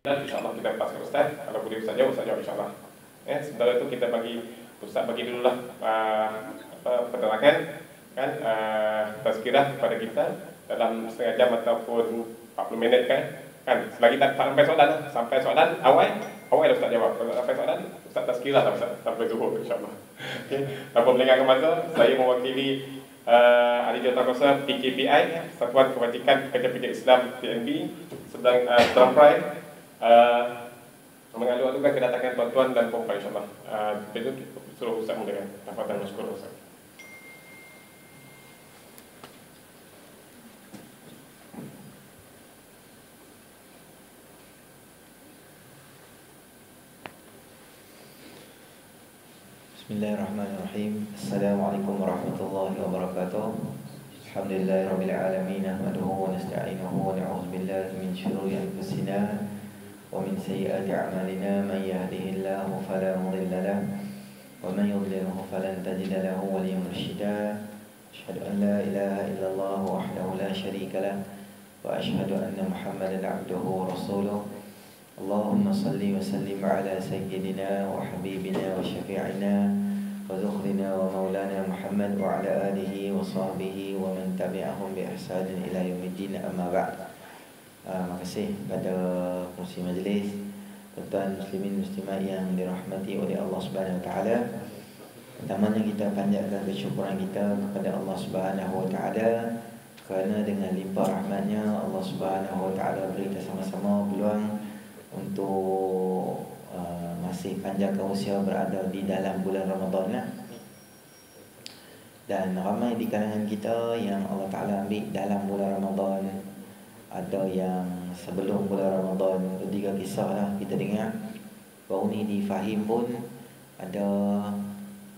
Dan insyaAllah kita lepas ke Ustaz. Kalau boleh Ustaz jawab, Ustaz jawab insyaAllah ya, Sementara itu kita bagi Ustaz bagi dululah uh, apa, penerangan kan, uh, Tazkirah kepada kita Dalam setengah jam ataupun 40 minit kan? Kan? Selagi tak sampai soalan sampai soalan awal awal dah Ustaz jawab. Kalau sampai soalan Ustaz tazkirah lah Ustaz sampai zuhur insyaAllah okay. tanpa melengahkan masa saya mewakili uh, ahli jawatan PKPI Satuan Kebajikan Pekerja-Pekerja Islam PNB sedang uh, teraprai uh, mengalu-alukan kedatangan tuan-tuan dan puan-puan insyaAllah. Uh, itu suruh Ustaz mulakan tafadhal masyukur Ustaz. Bismillahirrahmanirrahim. Assalamualaikum warahmatullahi wabarakatuh. Alhamdulillah Rabbil Alamin Ahmaduhu wa nasta'inuhu wa min syururi anfusina ومن سيئات أعمالنا من يهده الله فلا مضل له ومن يضلله فلن تجد له وليا مرشدا. أشهد أن لا إله إلا الله وحده لا شريك له وأشهد أن محمدا عبده ورسوله. اللهم صل وسلم على سيدنا وحبيبنا وشفيعنا وذخرنا ومولانا محمد وعلى آله وصحبه ومن تبعهم بإحسان إلى يوم الدين. أما بعد Terima kasih kepada kursi majlis Tuan muslimin muslimat yang dirahmati oleh Allah Subhanahu Wa Taala. Pertamanya kita panjatkan kesyukuran kita kepada Allah Subhanahu Wa Taala kerana dengan limpah rahmatnya Allah Subhanahu Wa Taala beri kita sama-sama peluang untuk uh, masih panjangkan usia berada di dalam bulan Ramadan lah. Dan ramai di kalangan kita yang Allah Ta'ala ambil dalam bulan Ramadan Ada yang sebelum bulan Ramadan Tiga kisah lah kita dengar. Baru ni di Fahim pun Ada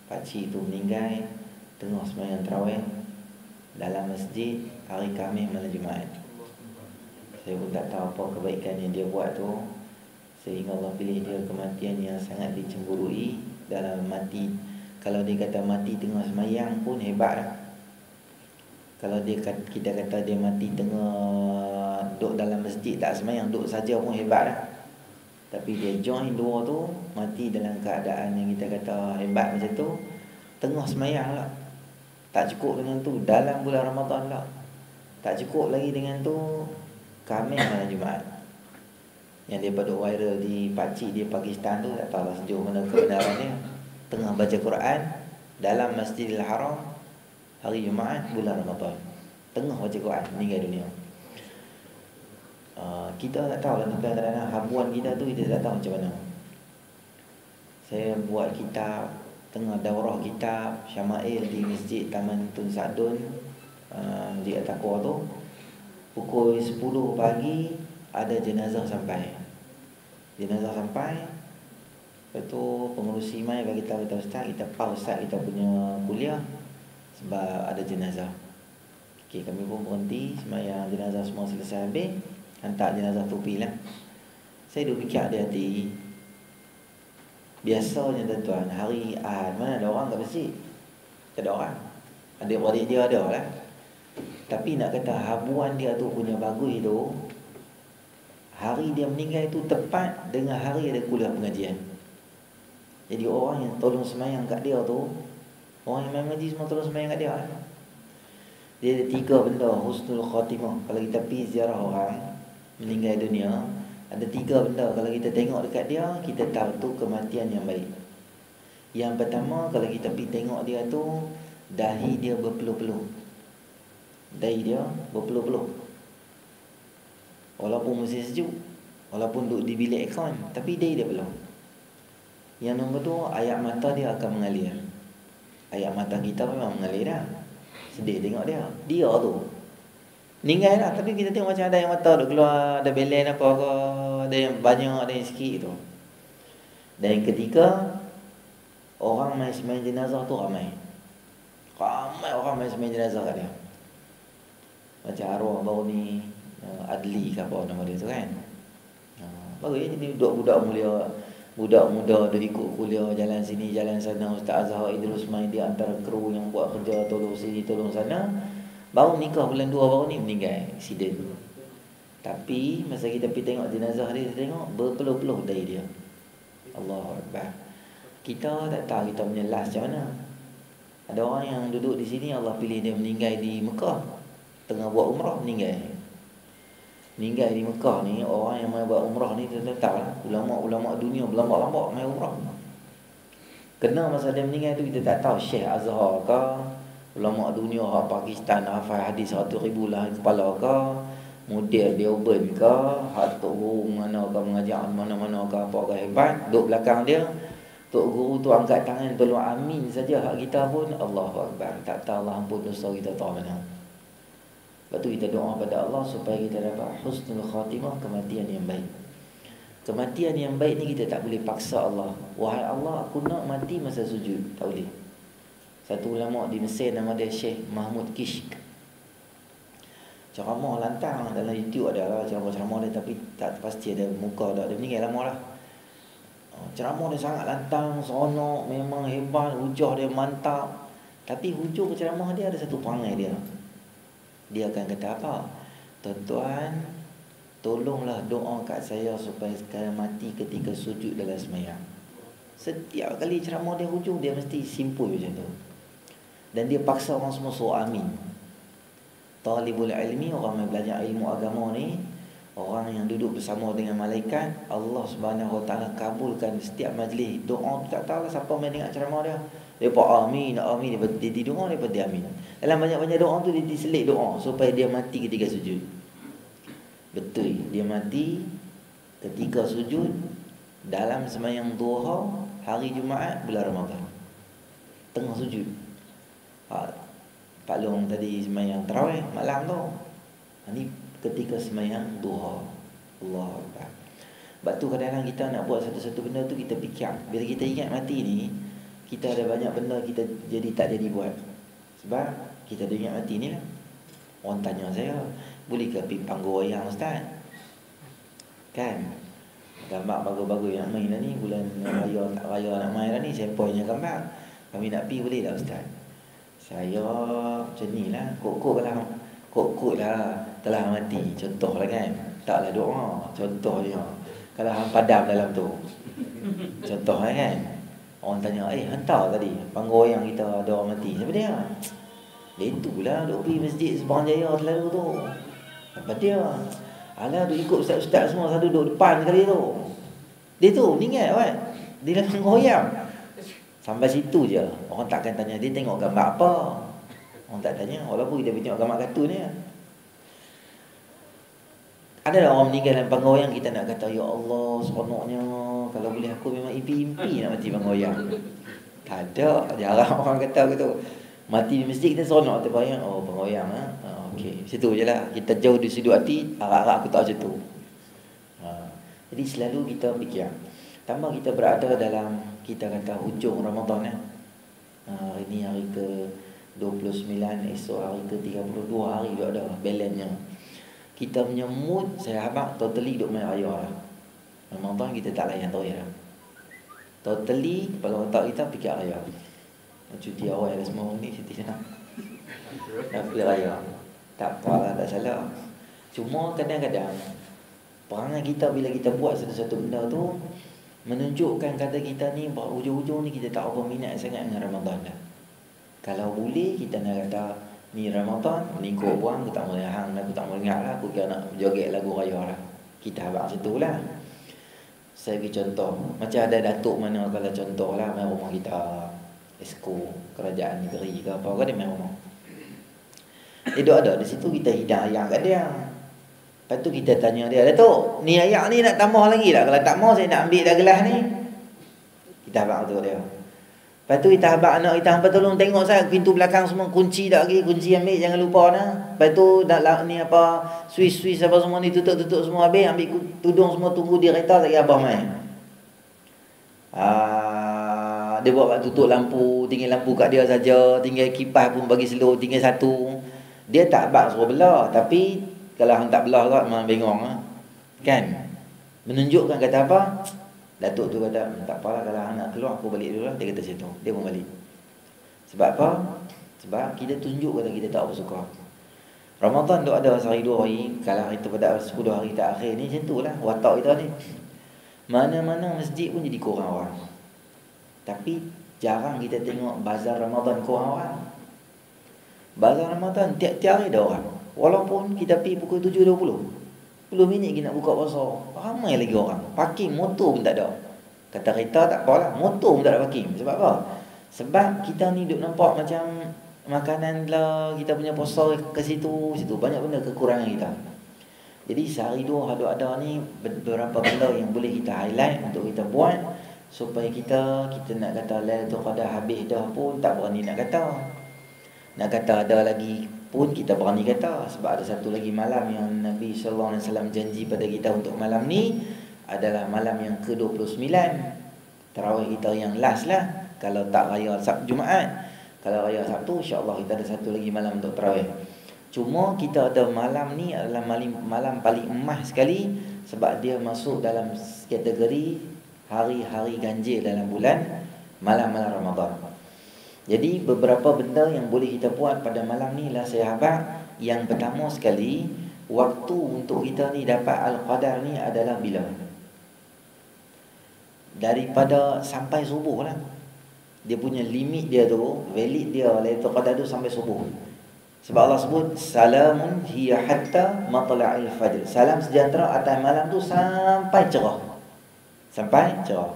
pakcik tu meninggal Tengah semayang terawih Dalam masjid hari Khamis malam Jumaat. Saya pun tak tahu apa kebaikan yang dia buat tu. Sehingga Allah pilih dia kematian yang sangat dicemburui Dalam mati. Kalau dia kata mati tengah semayang pun hebat lah Kalau dia kita kata dia mati tengah Duduk dalam masjid tak semayang Duduk saja pun hebat lah. Tapi dia join dua tu Mati dalam keadaan yang kita kata hebat macam tu Tengah semayang lah. Tak cukup dengan tu Dalam bulan Ramadan lah. Tak cukup lagi dengan tu Kami malam Jumaat. Yang dia pada viral di pakcik di Pakistan tu tak tahu sejauh mana kebenarannya tengah baca Quran dalam Masjidil Haram hari Jumaat bulan Ramadan. Tengah baca Quran meninggal dunia uh, kita tak tahu lah kadang-kadang habuan kita tu kita tak tahu macam mana. Saya buat kitab tengah daurah kitab Syama'il di Masjid Taman Tun Sadun uh, di Atakwa tu. Pukul 10 pagi ada jenazah sampai. Jenazah sampai Lepas tu pengurusi mai bagi tahu kita ustaz Kita pause ustaz kita punya kuliah Sebab ada jenazah. Okey kami pun berhenti Semayang jenazah semua selesai habis Hantar jenazah tu pergi lah Saya duduk fikir ada hati Biasanya tuan-tuan Hari Ahad mana ada orang kat masjid Tak ada orang Adik-adik dia ada lah Tapi nak kata habuan dia tu punya bagus tu Hari dia meninggal itu tepat dengan hari ada kuliah pengajian. Jadi orang yang tolong semayang kat dia tu, orang yang mengaji semua tolong semayang kat dia. Dia ada tiga benda husnul khatimah. Kalau kita pergi ziarah orang meninggal dunia, ada tiga benda kalau kita tengok dekat dia, kita tahu tu kematian yang baik. Yang pertama kalau kita pergi tengok dia tu, dahi dia berpeluh-peluh. Dahi dia berpeluh-peluh. Walaupun musim sejuk Walaupun duduk di bilik aircon Tapi dia dia belum Yang nombor tu Ayat mata dia akan mengalir Ayat mata kita memang mengalir dah Sedih tengok dia Dia tu Ninggal lah. Tapi kita tengok macam ada yang mata Duk keluar Ada belen apa ke Ada yang banyak Ada yang sikit tu. Dan yang ketiga Orang main semain jenazah tu ramai. Ramai orang main semain jenazah kat dia. Macam arwah baru ni uh, Adli ke apa nama dia tu kan. Uh, Baru ya jadi budak-budak mulia. Budak muda dia ikut kuliah jalan sini jalan sana Ustaz Azhar Idrus main dia antara kru yang buat kerja tolong sini tolong sana Baru nikah bulan 2 baru ni meninggal Accident Tapi masa kita pergi tengok jenazah dia, kita tengok berpeluh-peluh dari dia. Allah Akbar. Kita tak tahu kita punya last macam mana. Ada orang yang duduk di sini Allah pilih dia meninggal di Mekah. Tengah buat umrah meninggal. Meninggal di Mekah ni orang yang main buat umrah ni kita tahu lah. Ulama-ulama dunia berlambak-lambak main umrah. Kena masa dia meninggal tu kita tak tahu Syekh Azhar ke ulama dunia Pakistan hafal hadis 100 ribu lah. Kepala ke Mudir dia Uben ke Hak Tok Guru mana ke mengajar mana-mana ke apa ke hebat Duduk belakang dia Tok Guru tu angkat tangan tolong amin saja. Hak kita pun Allah Akbar. Tak tahu Allah ampun dosa kita tahu mana Lepas tu kita doa pada Allah Supaya kita dapat husnul khatimah Kematian yang baik. Kematian yang baik ni kita tak boleh paksa Allah. Wahai Allah aku nak mati masa sujud. Tak boleh Satu ulama di Mesir nama dia Syekh Mahmud Kishk. Ceramah lantang dalam YouTube ada lah ceramah-ceramah dia tapi tak pasti ada muka dah dia meninggal lama lah. Oh, ceramah dia sangat lantang seronok memang hebat hujah dia mantap. Tapi hujung ceramah dia ada satu perangai dia. Dia akan kata apa? Tuan-tuan tolonglah doa kat saya supaya saya mati ketika sujud dalam semayang. Setiap kali ceramah dia hujung dia mesti simpul macam tu dan dia paksa orang semua suruh amin. Talibul ilmi orang yang belajar ilmu agama ni orang yang duduk bersama dengan malaikat Allah Subhanahu Wa Taala kabulkan setiap majlis. Doa tu tak tahu lah siapa main dengar ceramah dia. Depa amin amin dia dia, dia doa dia amin. Dalam banyak-banyak doa tu dia diselit doa supaya dia mati ketika sujud. Betul dia mati ketika sujud dalam sembahyang duha hari Jumaat bulan Ramadan. Tengah sujud ha, Pak Long tadi semayang terawih malam tu. Ini ketika semayang duha. Allah Akbar. Sebab tu kadang-kadang kita nak buat satu-satu benda tu kita fikir. Bila kita ingat mati ni, kita ada banyak benda kita jadi tak jadi buat. Sebab kita ada ingat mati ni lah. Orang tanya saya, boleh pergi panggung wayang Ustaz? Kan? Gambar bagus-bagus yang main lah ni, bulan raya, raya nak main lah ni, sampelnya gambar. Kami nak pergi boleh tak Ustaz? Saya macam ni lah. Kok-kok lah. Kok-kok lah. Telah mati. Contoh lah kan. Taklah doa. Contohnya Kalau hang padam dalam tu. Contoh lah kan. Orang tanya Eh hantar tadi Panggung yang kita orang mati? Siapa dia? Itulah Duk pergi masjid Sebang Jaya Selalu tu. Apa dia? Alah duk ikut ustaz-ustaz semua Satu duduk depan kali tu. Dia tu Ingat kan Dia dah panggung yang Sampai situ je. Orang takkan tanya dia tengok gambar apa? Orang tak tanya Walaupun kita tengok gambar kartun ni Ada tak orang meninggal dalam panggoyang Kita nak kata Ya Allah seronoknya. Kalau boleh aku memang impi-impi Nak mati panggoyang Tak ada Jarang orang kata gitu Mati di masjid kita seronok Terbayang Oh panggoyang ha? ha? Okey. Situ je lah. Kita jauh di sudut hati Harap-harap aku tak macam tu. Ha. Jadi selalu kita fikir Tambah kita berada dalam kita kata hujung Ramadan ya. Ha, hari ni hari ke 29 esok hari ke 32 hari dia ada balance Kita punya mood saya habaq totally duk main raya lah. Ramadan kita tak layan tu ya. Totally kalau otak kita fikir raya. Cuti awal ada semua ni cuti sana. Nak pergi raya. Tak apa lah, tak salah. Cuma kadang-kadang perangai kita bila kita buat satu-satu benda tu menunjukkan kata kita ni bahawa ujung-ujung ni kita tak apa minat sangat dengan Ramadan dah. Kalau boleh kita nak kata ni Ramadan, ni kau buang, aku tak boleh hang, aku tak boleh ingat lah, aku kena joget lagu raya lah. Kita habang situ lah. Saya bagi contoh, macam ada datuk mana kalau contoh lah, main rumah kita, esko, kerajaan negeri ke apa ke dia main rumah. Dia ada di situ kita hidayah kat dia. Lepas tu kita tanya dia, Datuk, ni ayat ni nak tambah lagi tak? Kalau tak mau saya nak ambil dah gelas ni. Kita habak tu dia. Lepas tu kita habak anak kita, hampa tolong tengok saya pintu belakang semua kunci tak lagi, kunci ambil jangan lupa nah. Lepas tu nak lah, ni apa, swiss-swiss apa semua ni tutup-tutup semua habis, ambil tudung semua tunggu di kereta tak abah main. Ah, dia buat tutup lampu, tinggal lampu kat dia saja, tinggal kipas pun bagi slow, tinggal satu. Dia tak habak suruh belah, tapi kalau hang tak belah kot memang bingung ha? Kan? Menunjukkan kata apa? Datuk tu kata, tak apalah kalau hang nak keluar aku balik dulu lah. Dia kata situ. Dia pun balik. Sebab apa? Sebab kita tunjuk kata kita tak apa suka. Ramadan duk ada sehari dua hari Kalau kita pada 10 hari tak akhir ni Macam tu lah watak kita ni Mana-mana masjid pun jadi kurang orang Tapi jarang kita tengok bazar Ramadan kurang orang Bazar Ramadan tiap-tiap hari ada orang Walaupun kita pergi pukul 7.20 10 minit kita nak buka puasa Ramai lagi orang. Parking motor pun tak ada. Kata kereta tak apalah Motor pun tak ada parking. Sebab apa? Sebab kita ni duk nampak macam makanan lah kita punya puasa ke situ situ. Banyak benda kekurangan kita. Jadi sehari dua ada ada ni beberapa benda yang boleh kita highlight untuk kita buat supaya kita kita nak kata tu Qadar habis dah pun tak berani nak kata. Nak kata ada lagi pun kita berani kata sebab ada satu lagi malam yang Nabi sallallahu alaihi wasallam janji pada kita untuk malam ni adalah malam yang ke-29 tarawih kita yang last lah kalau tak raya Sabtu Jumaat kalau raya Sabtu insya-Allah kita ada satu lagi malam untuk tarawih. Cuma kita ada malam ni adalah malam, malam paling emas sekali sebab dia masuk dalam kategori hari-hari ganjil dalam bulan malam-malam Ramadan. Jadi beberapa benda yang boleh kita buat pada malam ni lah sahabat. Yang pertama sekali waktu untuk kita ni dapat al-qadar ni adalah bila? Daripada sampai subuh lah. Dia punya limit dia tu valid dia Lailatul Qadar tu sampai subuh. Sebab Allah sebut salamun hiya hatta matla'il fajr. Salam sejahtera atas malam tu sampai cerah. Sampai cerah.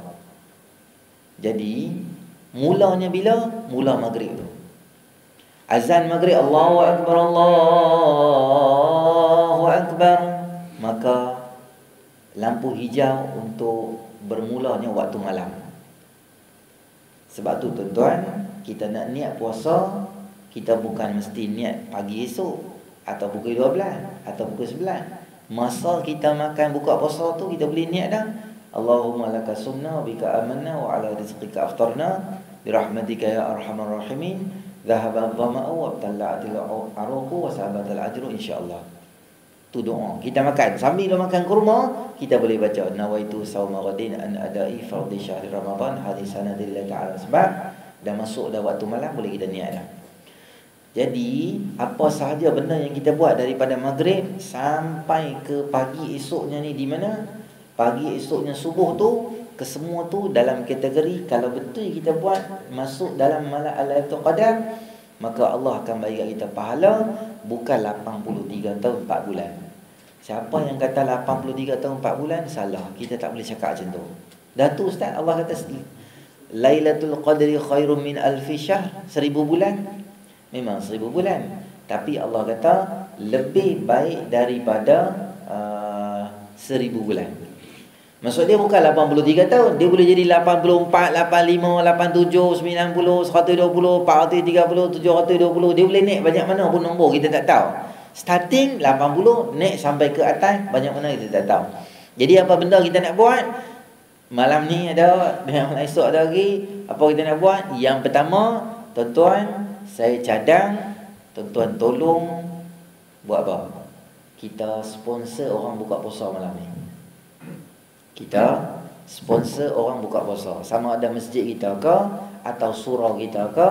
Jadi mulanya bila? Mula maghrib tu. Azan maghrib Allahu akbar Allahu akbar. Maka lampu hijau untuk bermulanya waktu malam. Sebab tu tuan-tuan Kita nak niat puasa Kita bukan mesti niat pagi esok Atau pukul 12 Atau pukul 11 Masa kita makan buka puasa tu Kita boleh niat dah. Allahumma laka sumna Bika amanna Wa ala rizqika aftarna Birahmatika ya arhamar rahimin Zahaba dhama'u Wa tala'atil aruku Wa sahabatal ajru insyaAllah tu doa. Kita makan sambil makan kurma, kita boleh baca nawaitu sauma ghadin an adai fardhi syahr ramadan hadis sanadillah ta'ala sebab dah masuk dah waktu malam boleh kita niat dah. Jadi, apa sahaja benda yang kita buat daripada maghrib sampai ke pagi esoknya ni di mana? Pagi esoknya subuh tu, kesemua tu dalam kategori kalau betul kita buat masuk dalam malam Lailatul Qadar, maka Allah akan bagi kita pahala bukan 83 tahun 4 bulan. Siapa yang kata 83 tahun 4 bulan salah. Kita tak boleh cakap macam tu. Dah tu ustaz Allah kata Lailatul Qadri khairum min alfi syahr, seribu bulan. Memang seribu bulan. Tapi Allah kata lebih baik daripada uh, seribu bulan. Maksud dia bukan 83 tahun. Dia boleh jadi 84, 85, 87, 90, 120, 430, 720. Dia boleh naik banyak mana pun nombor. Kita tak tahu. Starting 80 Naik sampai ke atas Banyak mana kita tak tahu Jadi apa benda kita nak buat Malam ni ada Malam esok ada lagi Apa kita nak buat Yang pertama Tuan-tuan Saya cadang Tuan-tuan tolong Buat apa Kita sponsor orang buka puasa malam ni Kita Sponsor orang buka puasa. Sama ada masjid kita ke Atau surau kita ke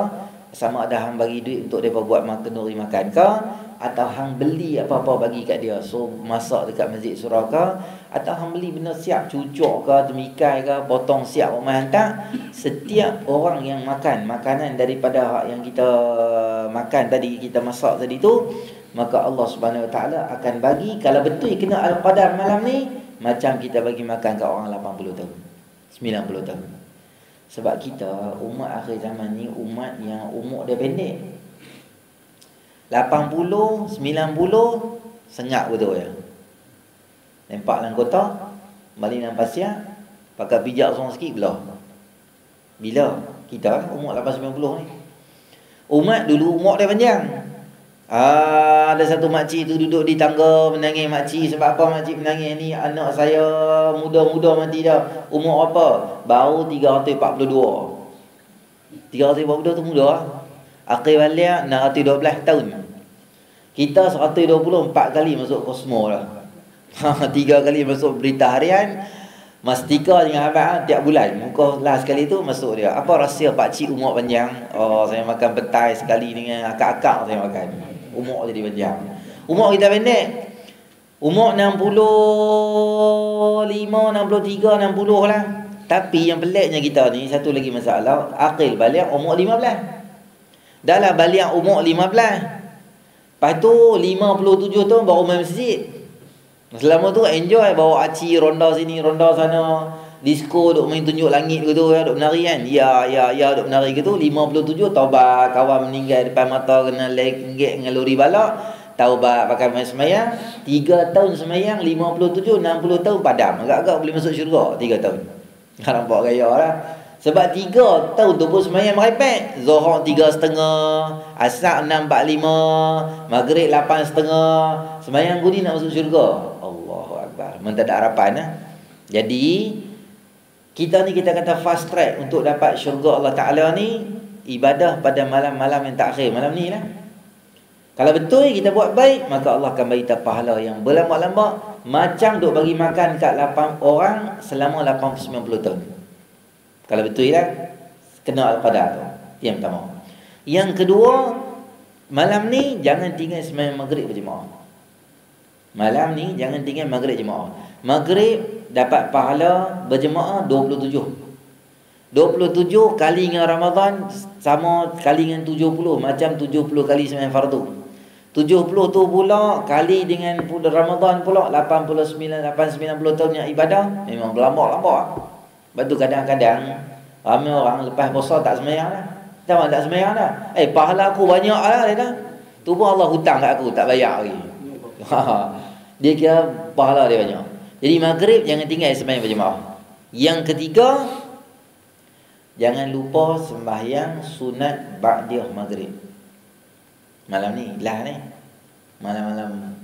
Sama ada hang bagi duit Untuk mereka buat makan nuri makan ke atau hang beli apa-apa bagi kat dia. So masak dekat masjid suraka atau hang beli benda siap cucuk ke demikai ke potong siap rumah hantar setiap orang yang makan makanan daripada yang kita makan tadi kita masak tadi tu maka Allah Subhanahu Wa Taala akan bagi kalau betul kena al-qadar malam ni macam kita bagi makan kat orang 80 tahun 90 tahun. Sebab kita umat akhir zaman ni umat yang umur dia pendek. 80, 90 Senyap betul ya. Nampak dalam kotak Balik dalam pasir Pakai pijak seorang sikit bila Bila Kita umur 8-90 ni? Umat dulu umur dia panjang Ah, ada satu makcik tu duduk di tangga menangis makcik sebab apa makcik menangis ni anak saya muda-muda mati dah umur apa baru 342 342 tu muda ah. Akhir balik 612 tahun. Kita 124 kali masuk Cosmo dah. Ha, tiga kali masuk berita harian. Mastika dengan abang tiap bulan. Muka last sekali tu masuk dia. Apa rahsia pak cik umur panjang? Oh, saya makan petai sekali dengan akak-akak saya makan. Umur jadi panjang. Umur kita pendek. Umur 65, 63, 60 lah. Tapi yang peliknya kita ni satu lagi masalah, akil balik umur 15. Dah lah balik umur 15. Lepas tu 57 tahun baru main masjid. Selama tu enjoy bawa aci ronda sini, ronda sana. Disco duk main tunjuk langit gitu ya, duk menari kan. Ya, ya, ya duk menari gitu. 57 taubat kawan meninggal depan mata kena lenggek dengan lori balak. Taubat pakai main semayang. 3 tahun semayang, 57, 60 tahun padam. Agak-agak boleh masuk syurga 3 tahun. Nampak gaya lah. Sebab 3 tahun tu pun semayang merepek. Zohor 3 setengah. Asyak 6.45. Maghrib 8 setengah. Semayang guni nak masuk syurga. Allahu Akbar. Mereka tak ada harapan lah. Jadi, kita ni kita kata fast track untuk dapat syurga Allah Ta'ala ni ibadah pada malam-malam yang tak akhir. Malam ni lah. Kalau betul kita buat baik maka Allah akan bagi kita pahala yang berlambak-lambak. Macam duk bagi makan kat 8 orang selama 80-90 tahun. Kalau betul lah kena Al-Qadar tu. Yang pertama. Yang kedua malam ni jangan tinggal sembahyang maghrib berjemaah. Malam ni jangan tinggal maghrib jemaah. Maghrib dapat pahala berjemaah 27. 27 kali dengan Ramadan sama kali dengan 70 macam 70 kali sembilan fardu. 70 tu pula kali dengan Ramadan pula 89 89 tahun yang ibadah memang berlambak-lambak. Sebab tu kadang-kadang ramai orang lepas puasa tak sembahyang dah. Tak tak sembahyang dah. Eh pahala aku banyak lah dia dah. Tu pun Allah hutang kat aku tak bayar lagi. dia kira pahala dia banyak. Jadi maghrib jangan tinggal sembahyang berjemaah. Yang ketiga jangan lupa sembahyang sunat ba'diyah maghrib. Malam ni lah ni. Malam-malam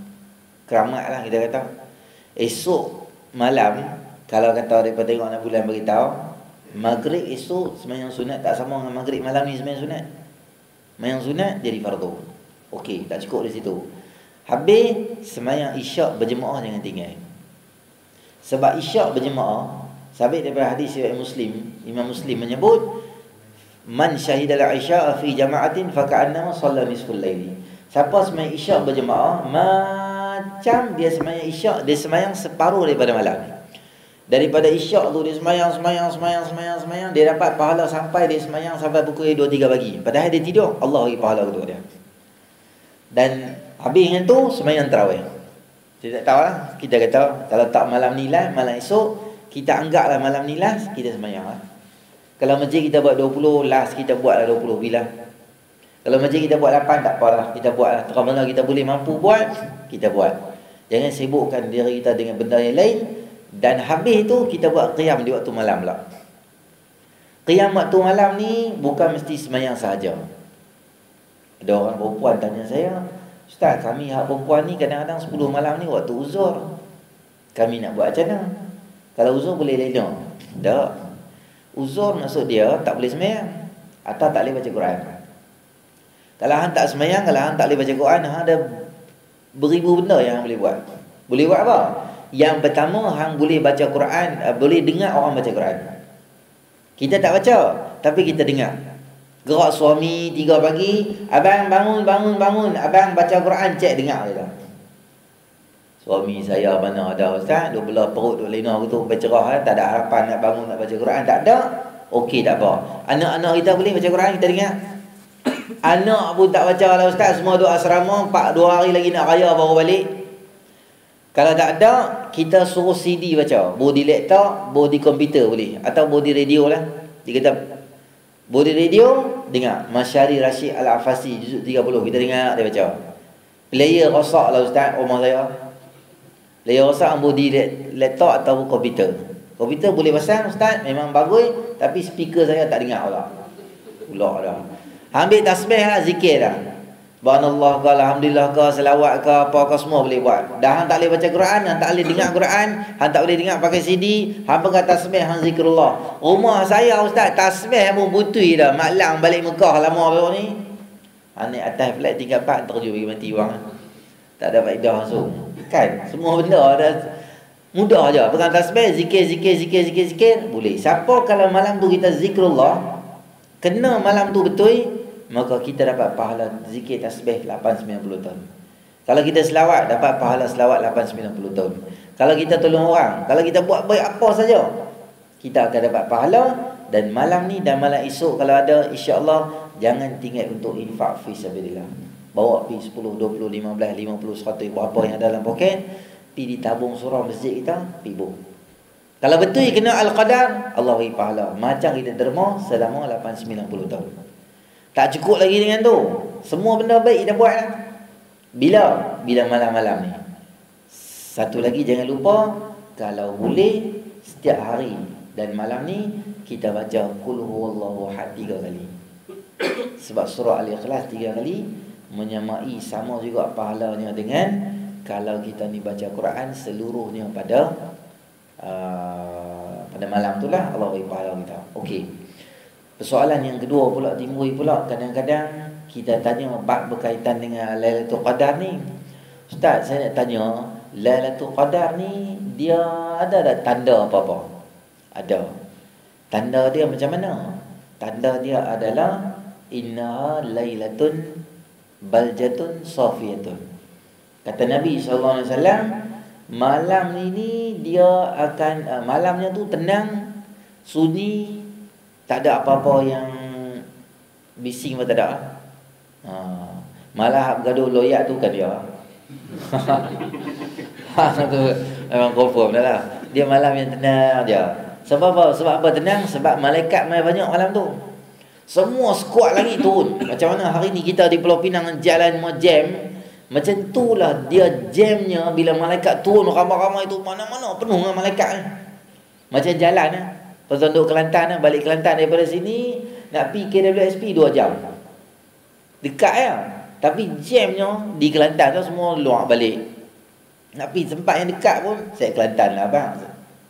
keramat lah kita kata. Esok malam kalau kata daripada tengok anak bulan beritahu maghrib esok sembahyang sunat tak sama dengan maghrib malam ni sembahyang sunat. Sembahyang sunat jadi fardu. Okey, tak cukup di situ. Habis sembahyang isyak berjemaah jangan tinggal. Sebab isyak berjemaah Sabit daripada hadis Imam Muslim Imam Muslim menyebut Man syahidal isya' fi jama'atin Faka'annama sallam nisful layli. Siapa semayang isyak berjemaah Macam dia semayang isyak Dia semayang separuh daripada malam Daripada isyak tu dia semayang, semayang, semayang, semayang, semayang Dia dapat pahala sampai dia semayang sampai pukul 2-3 pagi. Padahal dia tidur Allah bagi pahala untuk dia. Dan habis dengan tu semayang terawih saya tak tahu lah. Kita kata kalau tak malam ni lah, malam esok, kita anggaplah malam ni lah, kita semayang lah. Kalau masjid kita buat 20, last kita buat lah 20 bila. Kalau masjid kita buat 8, tak apalah. Kita buat lah. Terang mana kita boleh mampu buat, kita buat. Jangan sibukkan diri kita dengan benda yang lain. Dan habis tu, kita buat qiyam di waktu malam pula. Qiyam waktu malam ni, bukan mesti semayang sahaja. Ada orang perempuan tanya saya, Ustaz, kami hak perempuan ni kadang-kadang 10 malam ni waktu uzur. Kami nak buat macam mana? Kalau uzur boleh lena. Tak. Uzur maksud dia tak boleh semayang. Atau tak boleh baca Quran. Kalau hang tak semayang, kalau hang tak boleh baca Quran, hang ada beribu benda yang hang boleh buat. Boleh buat apa? Yang pertama, hang boleh baca Quran, uh, boleh dengar orang baca Quran. Kita tak baca, tapi kita dengar. Gerak suami tiga pagi Abang bangun bangun bangun. Abang baca Quran cek dengar dia Suami saya mana ada ustaz? Duk belah perut duk lena tu Bercerah eh? Tak ada harapan nak bangun nak baca Quran. Tak ada. Okey tak apa. Anak-anak kita boleh baca Quran kita dengar? Anak pun tak baca lah ustaz. Semua duk asrama Empat dua hari lagi nak raya baru balik. Kalau tak ada Kita suruh CD baca. Boleh di laptop Boleh di komputer boleh. Atau boleh di radio lah. Dia kata boleh radio? Dengar. Masyari Rashid Al-Afasi Juzuk 30 Kita dengar dia baca. Player rosak lah Ustaz Rumah saya. Player rosak Ambil di laptop Atau komputer. Komputer boleh pasang Ustaz Memang bagus. Tapi speaker saya tak dengar lah Pulak dah. Ambil tasbih lah Zikir lah Subhanallah ke Alhamdulillah ke Selawat ke Apa ke semua boleh buat. Dah hang tak boleh baca Quran Hang tak boleh dengar Quran Hang tak boleh dengar pakai CD Hang pegang tasbih Hang zikrullah. Rumah saya Ustaz Tasbih pun putui dah. Maklang balik Mekah lama apa ni? Hang naik atas flat Tinggal pak Terjun pergi mati orang Tak ada faedah langsung. Kan? Semua benda ada. Mudah je. Pegang tasbih Zikir zikir zikir zikir zikir. Boleh. Siapa kalau malam tu kita zikrullah Kena malam tu betul maka kita dapat pahala zikir tasbih 890 tahun. Kalau kita selawat dapat pahala selawat 890 tahun. Kalau kita tolong orang, kalau kita buat baik apa saja, kita akan dapat pahala dan malam ni dan malam esok kalau ada insya-Allah jangan tinggal untuk infak fi sabilillah. Bawa pi 10, 20, 15, 50, 100 berapa yang ada dalam poket, pi ditabung surau masjid kita, pi buh. Kalau betul kena al-qadar, Allah beri pahala. Macam kita derma selama 890 tahun. Tak cukup lagi dengan tu. Semua benda baik kita buat lah. Bila? Bila malam-malam ni. Satu lagi jangan lupa kalau boleh setiap hari dan malam ni kita baca qul huwallahu ahad tiga kali. Sebab surah Al-Ikhlas tiga kali menyamai sama juga pahalanya dengan kalau kita ni baca Quran seluruhnya pada uh, pada malam tu lah Allah beri pahala kita. Okey. Persoalan yang kedua pula timbul pula kadang-kadang kita tanya bab berkaitan dengan Lailatul Qadar ni. Ustaz, saya nak tanya, Lailatul Qadar ni dia ada tak tanda apa-apa? Ada. Tanda dia macam mana? Tanda dia adalah inna lailatun baljatun safiyatun. Kata Nabi wasallam, malam ini dia akan uh, malamnya tu tenang, sunyi, tak ada apa-apa yang bising pun tak ada. Ha. Malah gaduh loyak tu kan dia. ha tu memang confirm dah lah. Dia malam yang tenang dia. Sebab apa? Sebab apa tenang? Sebab malaikat mai banyak malam tu. Semua skuad lagi turun. Macam mana hari ni kita di Pulau Pinang jalan mau jam. Macam tu lah dia jamnya bila malaikat turun ramai-ramai tu mana-mana penuh dengan malaikat. Macam jalan lah. Pasal duduk Kelantan lah. Balik Kelantan daripada sini. Nak pergi KWSP 2 jam. Dekat ya. Tapi jamnya di Kelantan tu semua luar balik. Nak pergi tempat yang dekat pun saya Kelantan lah bang.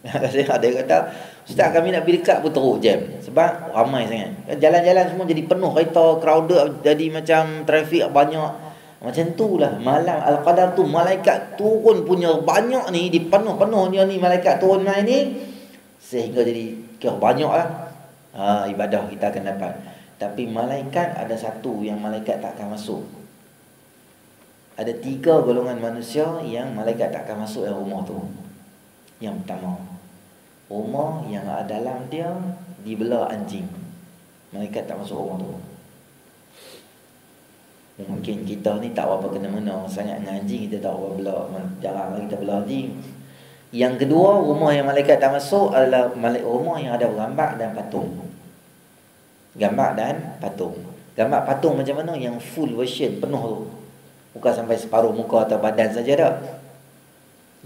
Saya ada kata Ustaz kami nak pergi dekat pun teruk jam Sebab ramai sangat Jalan-jalan semua jadi penuh kereta Crowded jadi macam trafik banyak Macam tu lah Malam Al-Qadar tu Malaikat turun punya banyak ni Di penuh-penuh ni Malaikat turun main ni Sehingga jadi Kira banyak lah ha, Ibadah kita akan dapat tapi malaikat ada satu yang malaikat tak akan masuk. Ada tiga golongan manusia yang malaikat tak akan masuk dalam rumah tu. Yang pertama, rumah yang ada dalam dia dibelah anjing. Malaikat tak masuk rumah tu. Mungkin kita ni tak apa kena mana sangat dengan anjing kita tak apa belah. Jarang lagi kita belah anjing. Yang kedua, rumah yang malaikat tak masuk adalah rumah yang ada gambar dan patung gambar dan patung. Gambar patung macam mana yang full version penuh tu. Bukan sampai separuh muka atau badan saja dah.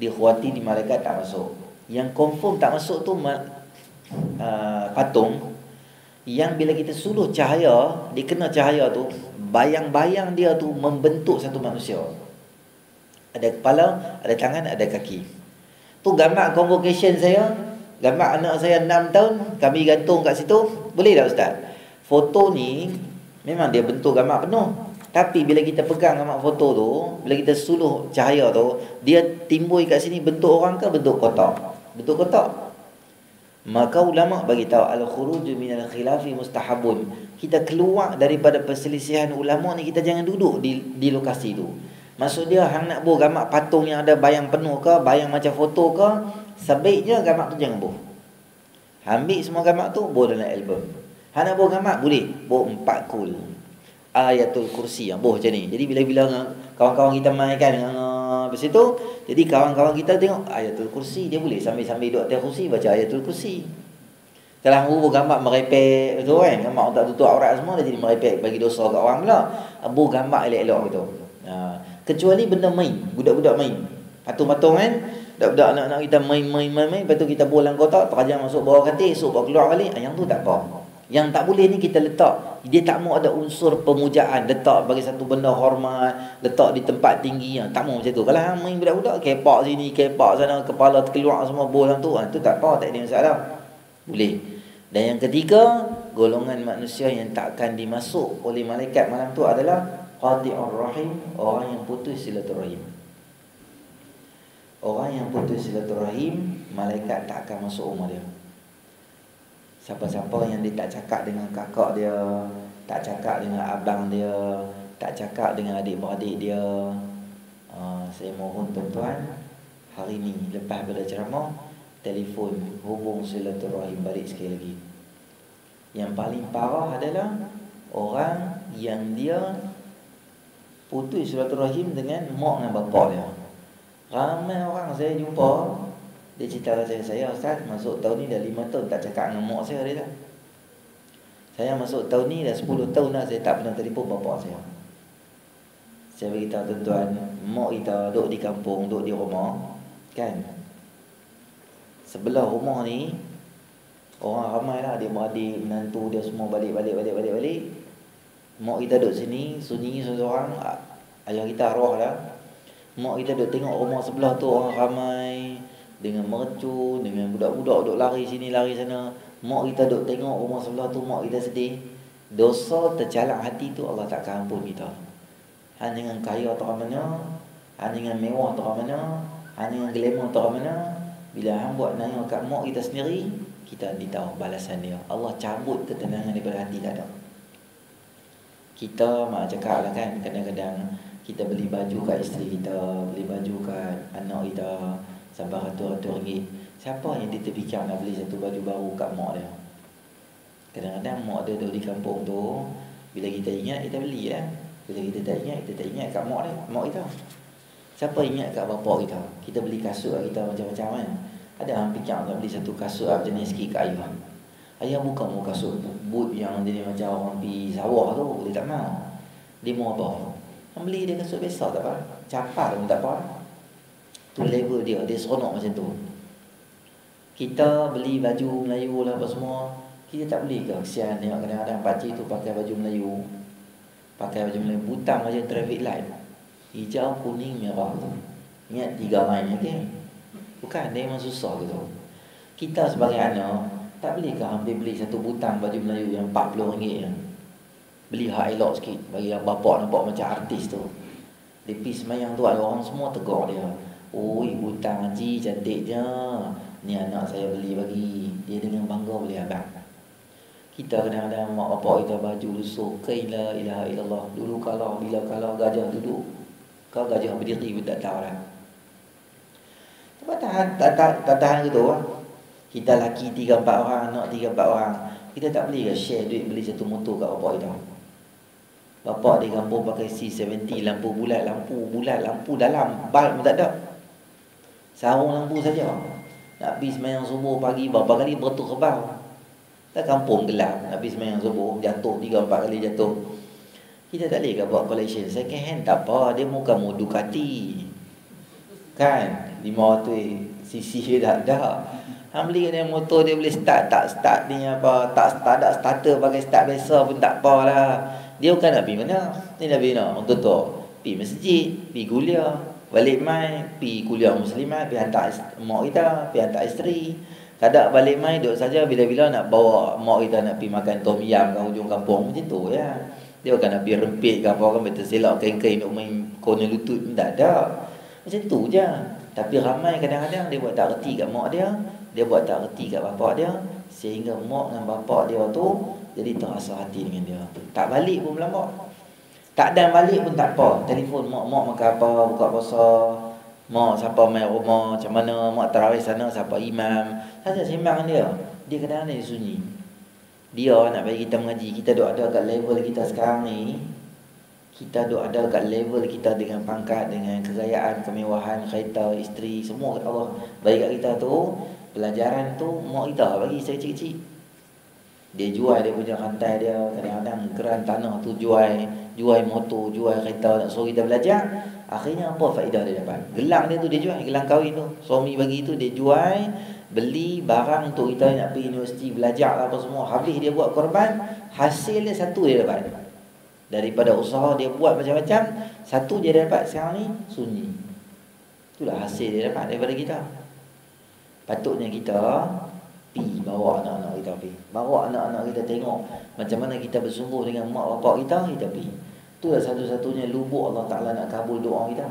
Dikhuati di malaikat tak masuk. Yang confirm tak masuk tu uh, patung yang bila kita suluh cahaya, dikena cahaya tu, bayang-bayang dia tu membentuk satu manusia. Ada kepala, ada tangan, ada kaki. Tu gambar convocation saya, gambar anak saya 6 tahun, kami gantung kat situ. Boleh tak ustaz? foto ni memang dia bentuk gambar penuh. Tapi bila kita pegang gambar foto tu, bila kita suluh cahaya tu, dia timbul kat sini bentuk orang ke bentuk kotak? Bentuk kotak. Maka ulama bagi tahu al-khuruj min al-khilafi mustahabun. Kita keluar daripada perselisihan ulama ni kita jangan duduk di di lokasi tu. Maksud dia hang nak buat gambar patung yang ada bayang penuh ke, bayang macam foto ke, sebaiknya gambar tu jangan buat. Ambil semua gambar tu buat dalam album. Hana boh gamak boleh. Boh empat kul. Ayatul kursi yang boh macam ni. Jadi bila-bila kawan-kawan kita main kan uh, tu, jadi kawan-kawan kita tengok ayatul kursi dia boleh sambil-sambil duduk atas kursi baca ayatul kursi. Kalau hang boh gambar merepek tu kan, gambar tak tutup aurat semua dia jadi merepek bagi dosa kat orang pula. Boh gambar elok-elok gitu. Uh, kecuali benda main, budak-budak main. Patung-patung kan, budak-budak anak-anak kita main-main-main, lepas tu kita bolang kotak, terajang masuk bawah katil, esok bawa keluar balik. Yang tu tak apa. Yang tak boleh ni kita letak. Dia tak mau ada unsur pemujaan. Letak bagi satu benda hormat Letak di tempat tinggi. Yang Tak mau macam tu. Kalau hang main budak-budak Kepak sini Kepak sana Kepala terkeluar semua Bolam tu. Itu tak apa Tak ada masalah. Boleh. Dan yang ketiga Golongan manusia yang tak akan dimasuk Oleh malaikat malam tu adalah Qati'ur rahim Orang yang putus silaturahim. Orang yang putus silaturahim Malaikat tak akan masuk rumah dia. Siapa-siapa yang dia tak cakap dengan kakak dia Tak cakap dengan abang dia Tak cakap dengan adik-beradik dia uh, Saya mohon tuan-tuan Hari ni lepas pada ceramah Telefon hubung silaturahim balik sekali lagi. Yang paling parah adalah Orang yang dia Putus silaturahim dengan mak dan bapak dia Ramai orang saya jumpa Dia cerita saya Saya Ustaz masuk tahun ni dah 5 tahun tak cakap dengan mak saya dia saya masuk tahun ni dah 10 tahun dah saya tak pernah telefon bapa saya. Saya beritahu tuan-tuan, mak kita duduk di kampung, duduk di rumah, kan? Sebelah rumah ni orang ramai lah dia beradik, menantu dia semua balik-balik balik-balik balik. Mak kita duduk sini, sunyi seorang ayah kita arwah lah. Mak kita duduk tengok rumah sebelah tu orang ramai dengan mercu, dengan budak-budak duduk lari sini, lari sana. Mak kita duk tengok rumah sebelah tu Mak kita sedih Dosa tercalak hati tu Allah tak ampun kita Hanya dengan kaya atau mana Hanya dengan mewah atau mana Hanya dengan glamour atau mana Bila hang buat nanya kat mak kita sendiri Kita nanti tahu balasan dia Allah cabut ketenangan daripada hati tak ada Kita mak cakap lah kan Kadang-kadang kita beli baju kat isteri kita Beli baju kat anak kita Sampai ratus-ratus ringgit Siapa yang dia terfikir nak beli satu baju baru kat mak dia? Kadang-kadang mak dia duduk di kampung tu Bila kita ingat, kita beli ya. Bila kita tak ingat, kita tak ingat kat mak dia Mak kita Siapa ingat kat bapa kita? Kita beli kasut kita macam-macam kan Ada orang fikir nak beli satu kasut ni sikit kat ayah Ayah bukan mau kasut. Boot yang dia macam orang pergi sawah tu Dia tak mau. Dia mau apa? Dia beli dia kasut besar tak apa. Capar pun tak apa. Tu level dia, dia seronok macam tu. Kita beli baju Melayu lah apa semua Kita tak beli ke? Kesian tengok kadang-kadang pakcik tu pakai baju Melayu. Pakai baju Melayu. Butang macam traffic light. Hijau, kuning, merah. Tu Ingat tiga line okay? Bukan, dia memang susah tu Kita sebagai anak Tak ke hampir beli satu butang baju Melayu yang RM40 ya? Beli hak elok sikit. Bagi yang bapak nampak macam artis tu. Pergi semayang tu Orang semua tegur dia. Oi, butang haji cantik je. Ni anak saya beli bagi. Dia dengan bangga boleh abang Kita kadang-kadang mak bapak kita baju lusuh Kain la ilaha illallah. Dulu kalau bila kalau gajah duduk Kau gajah berdiri pun tak tahu lah Tak tahan, tak, tak, tak tahan gitu lah Kita laki tiga empat orang, anak tiga empat orang. Kita tak beli ke share duit beli satu motor kat bapak kita? Bapak di kampung pakai C70 Lampu bulat, lampu bulat, lampu dalam Bulb pun tak ada. Sarung lampu saja. Nak pergi semayang subuh pagi berapa kali bertuk kebal? Tak kampung gelap Nak pergi semayang subuh Jatuh tiga empat kali jatuh. Kita tak boleh buat collection? Second hand tak apa Dia muka mau Ducati Kan? Lima waktu Sisi dia dah ada Han beli dia motor dia boleh start Tak start ni apa Tak start tak starter pakai start biasa pun tak apa lah Dia bukan nak pergi mana Ni pergi mana Untuk tu Pergi masjid Pergi kuliah Balik mai pi kuliah muslimat, pi hantar mak kita, pi hantar isteri. Kadang balik mai duduk saja bila-bila nak bawa mak kita nak pi makan tom yam ke hujung kampung macam tu ya. Dia bukan nak pi rempit ke apa kan betul selak kain-kain nak main kona lutut tak ada. Macam tu je. Tapi ramai kadang-kadang dia buat tak reti kat mak dia, dia buat tak reti kat bapak dia sehingga mak dan bapak dia tu jadi terasa hati dengan dia. Tak balik pun melambak. Tak ada balik pun tak apa. Telefon mak mak makan apa, buka puasa. Mak siapa main rumah, macam mana mak tarawih sana, siapa imam. Saja sembang dia. Dia kadang-kadang dia sunyi. Dia nak bagi kita mengaji. Kita duk ada kat level kita sekarang ni. Kita duk ada kat level kita dengan pangkat, dengan kekayaan, kemewahan, kereta, isteri, semua Allah bagi kat kita tu. Pelajaran tu kita bagi saya kecil-kecil. Dia jual dia punya rantai dia Kadang-kadang keran tanah tu jual Jual motor, jual kereta Nak suruh kita belajar. Akhirnya apa faedah dia dapat? Gelang dia tu dia jual, gelang kahwin tu. Suami bagi tu dia jual Beli barang untuk kita nak pergi universiti Belajar lah apa semua. Habis dia buat korban Hasil dia satu dia dapat. Daripada usaha dia buat macam-macam Satu dia dapat sekarang ni Sunyi. Itulah hasil dia dapat daripada kita Patutnya kita pi bawa anak-anak kita pi. Bawa anak-anak kita tengok macam mana kita bersungguh dengan mak bapak kita, kita pi. Itulah satu-satunya lubuk Allah Taala nak kabul doa kita.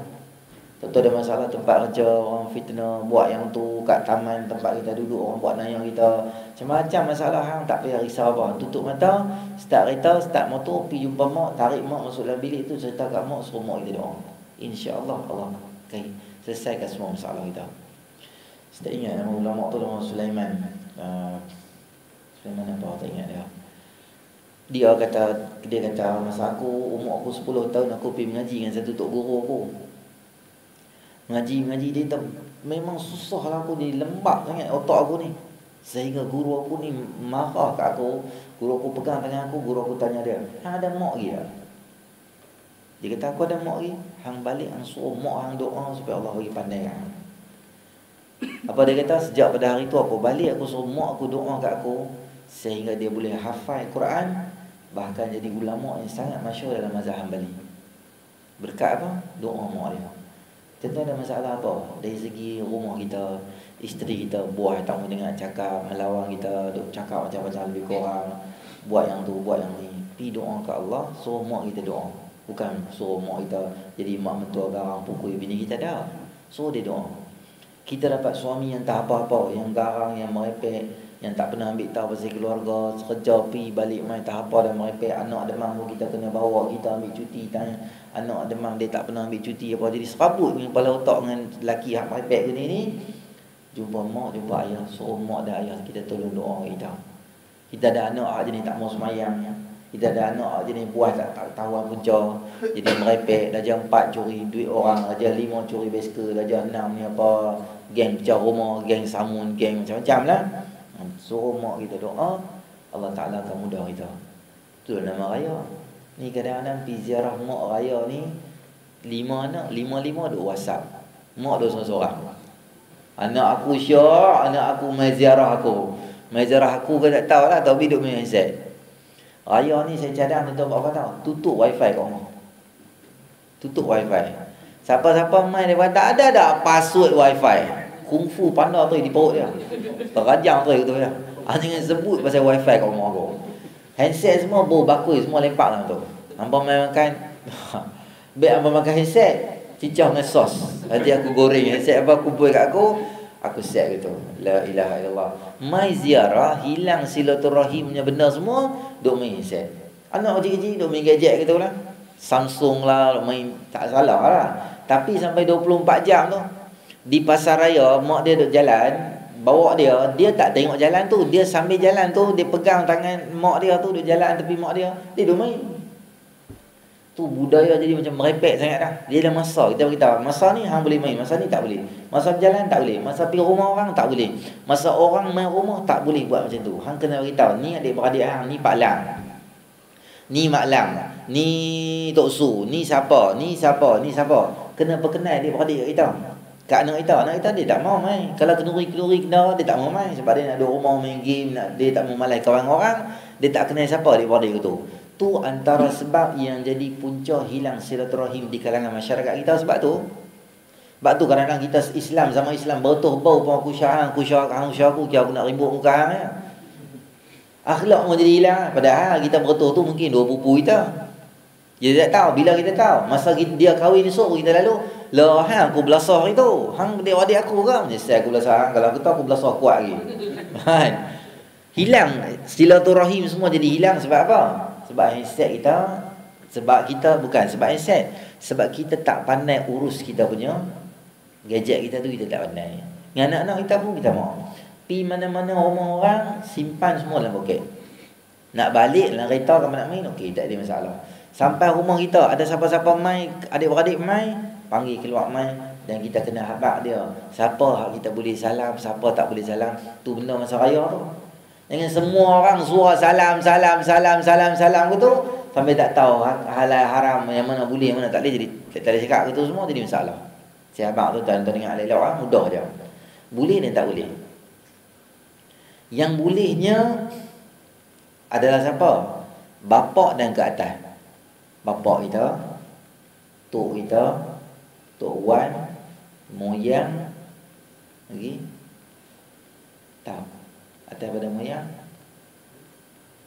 Tentu ada masalah tempat kerja orang fitnah buat yang tu kat taman tempat kita duduk orang buat nayang kita. Macam-macam masalah hang tak payah risau apa. Tutup mata, start kereta, start motor, pi jumpa mak, tarik mak masuk dalam bilik tu cerita kat mak suruh mak kita doa. insya-Allah Allah akan selesaikan semua masalah kita. Saya ingat nama ulama tu nama Sulaiman. Uh, Sulaiman apa tak ingat dia. Dia kata dia kata masa aku umur aku 10 tahun aku pergi mengaji dengan satu tok guru aku. Mengaji mengaji dia tak memang susah lah aku di lembab sangat otak aku ni. Sehingga guru aku ni marah kat aku. Guru aku pegang tangan aku, guru aku tanya dia, "Hang ada mak tak?" Dia kata, "Aku ada mak lagi." Hang balik hang suruh mak hang doa supaya Allah bagi pandai kan. Apa dia kata? Sejak pada hari tu aku balik aku suruh mak aku doa kat aku sehingga dia boleh hafal Quran bahkan jadi ulama yang sangat masyhur dalam mazhab Hambali. Berkat apa? Doa mak dia. Tentu ada masalah apa? Dari segi rumah kita, isteri kita buah tak mau dengar cakap melawan kita duk cakap macam-macam lebih kurang buat yang tu buat yang ni pi doa ke Allah suruh mak kita doa bukan suruh mak kita jadi mak mentua garang pukul bini kita dah suruh dia doa kita dapat suami yang tak apa-apa yang garang yang merepek yang tak pernah ambil tahu pasal keluarga kerja pi balik mai tak apa dan merepek anak demam pun kita kena bawa kita ambil cuti tanya anak demam dia tak pernah ambil cuti apa jadi serabut dengan kepala otak dengan lelaki hak merepek gini ni jumpa mak, jumpa ayah, suruh mak dan ayah kita tolong doa kita. Kita ada anak jenis tak mau semayang. Kita ada anak jenis buah tak, tak tahu apa. Jadi merepek, darjah empat curi duit orang, darjah lima curi besker, darjah enam ni apa, geng pecah rumah, geng samun, geng macam-macam lah. Suruh mak kita doa, Allah Ta'ala akan mudah kita. Itu nama raya. Ni kadang-kadang pergi ziarah mak raya ni, lima anak, lima-lima ada whatsapp. Mak dua seorang-seorang. Anak aku syok, anak aku mai ziarah aku. Mai ziarah aku ke tak tahu lah, tapi duduk main handset. Raya ni saya cadang tuan apa tahu? Tutup wifi kat rumah. Tutup wifi. Siapa-siapa main dia tak ada dah password wifi. Kungfu pandai tu di perut dia. Terajang tu itu ya. Hanya dengan sebut pasal wifi kat rumah aku. Handset semua bau bakul semua lempak lah tu. Hampa main makan. Baik hampa makan handset. Cicah dengan sos Nanti aku goreng Set apa aku buat kat aku Aku set gitu La ilaha illallah Mai ziarah Hilang silaturahimnya benda semua Duk main set. Anak kecil-kecil Duk main gadget gitu lah Samsung lah main Tak salah lah. Tapi sampai 24 jam tu Di pasar raya Mak dia duk jalan Bawa dia Dia tak tengok jalan tu. Dia sambil jalan tu Dia pegang tangan Mak dia tu Duk jalan tepi mak dia Dia duk main Tu budaya jadi macam merepek sangat dah. Dia dah masa kita beritahu, masa ni hang boleh main, masa ni tak boleh. Masa berjalan tak boleh, masa pergi rumah orang tak boleh. Masa orang main rumah tak boleh buat macam tu. Hang kena beritahu, ni adik-beradik hang, ni Pak Lang. Ni Mak Lang, ni Tok Su, ni siapa, ni siapa, ni siapa. Kena perkenal adik-beradik kita. Kat anak kita, anak kita dia tak mau main. Kalau kenuri-kenuri kena, dia tak mau main. Sebab dia nak duduk rumah main game, nak, dia tak mau malai kawan orang. Dia tak kenal siapa adik-beradik Tu antara sebab yang jadi punca hilang silaturahim di kalangan masyarakat kita sebab tu. Sebab tu kadang-kadang kita Islam sama Islam bertuh bau pun aku syarang, aku syarang, aku syarang, aku, aku nak ribut muka hang ya. Akhlak mau jadi hilang. Padahal kita bertuh tu mungkin dua pupu kita. Dia tak tahu bila kita tahu masa dia kahwin esok kita lalu lah hang aku belasah itu. Hang dia adik aku kan. Jadi saya aku belasah kalau aku tahu aku belasah kuat lagi. Kan? hilang silaturahim semua jadi hilang sebab apa? Sebab handset kita Sebab kita bukan Sebab handset. Sebab kita tak pandai urus kita punya Gadget kita tu kita tak pandai. Dengan anak-anak kita pun kita mau Pi mana-mana rumah orang Simpan semua dalam poket. Nak balik dalam kereta Kamu nak main Okey tak ada masalah. Sampai rumah kita Ada siapa-siapa main Adik-beradik main Panggil keluar main. Dan kita kena habak dia. Siapa kita boleh salam Siapa tak boleh salam. Tu benda masa raya tu dengan semua orang suruh salam, salam, salam, salam, salam gitu Sampai tak tahu ha-, halal haram yang mana boleh, yang mana tak boleh Jadi tak boleh cakap gitu semua jadi masalah. Sahabat tu tuan-tuan dengan alih lawan mudah je. Boleh dan tak boleh. Yang bolehnya Adalah siapa? Bapak dan ke atas. Bapak kita Tok kita Tok Wan Moyang Lagi Tahu atas pada moyang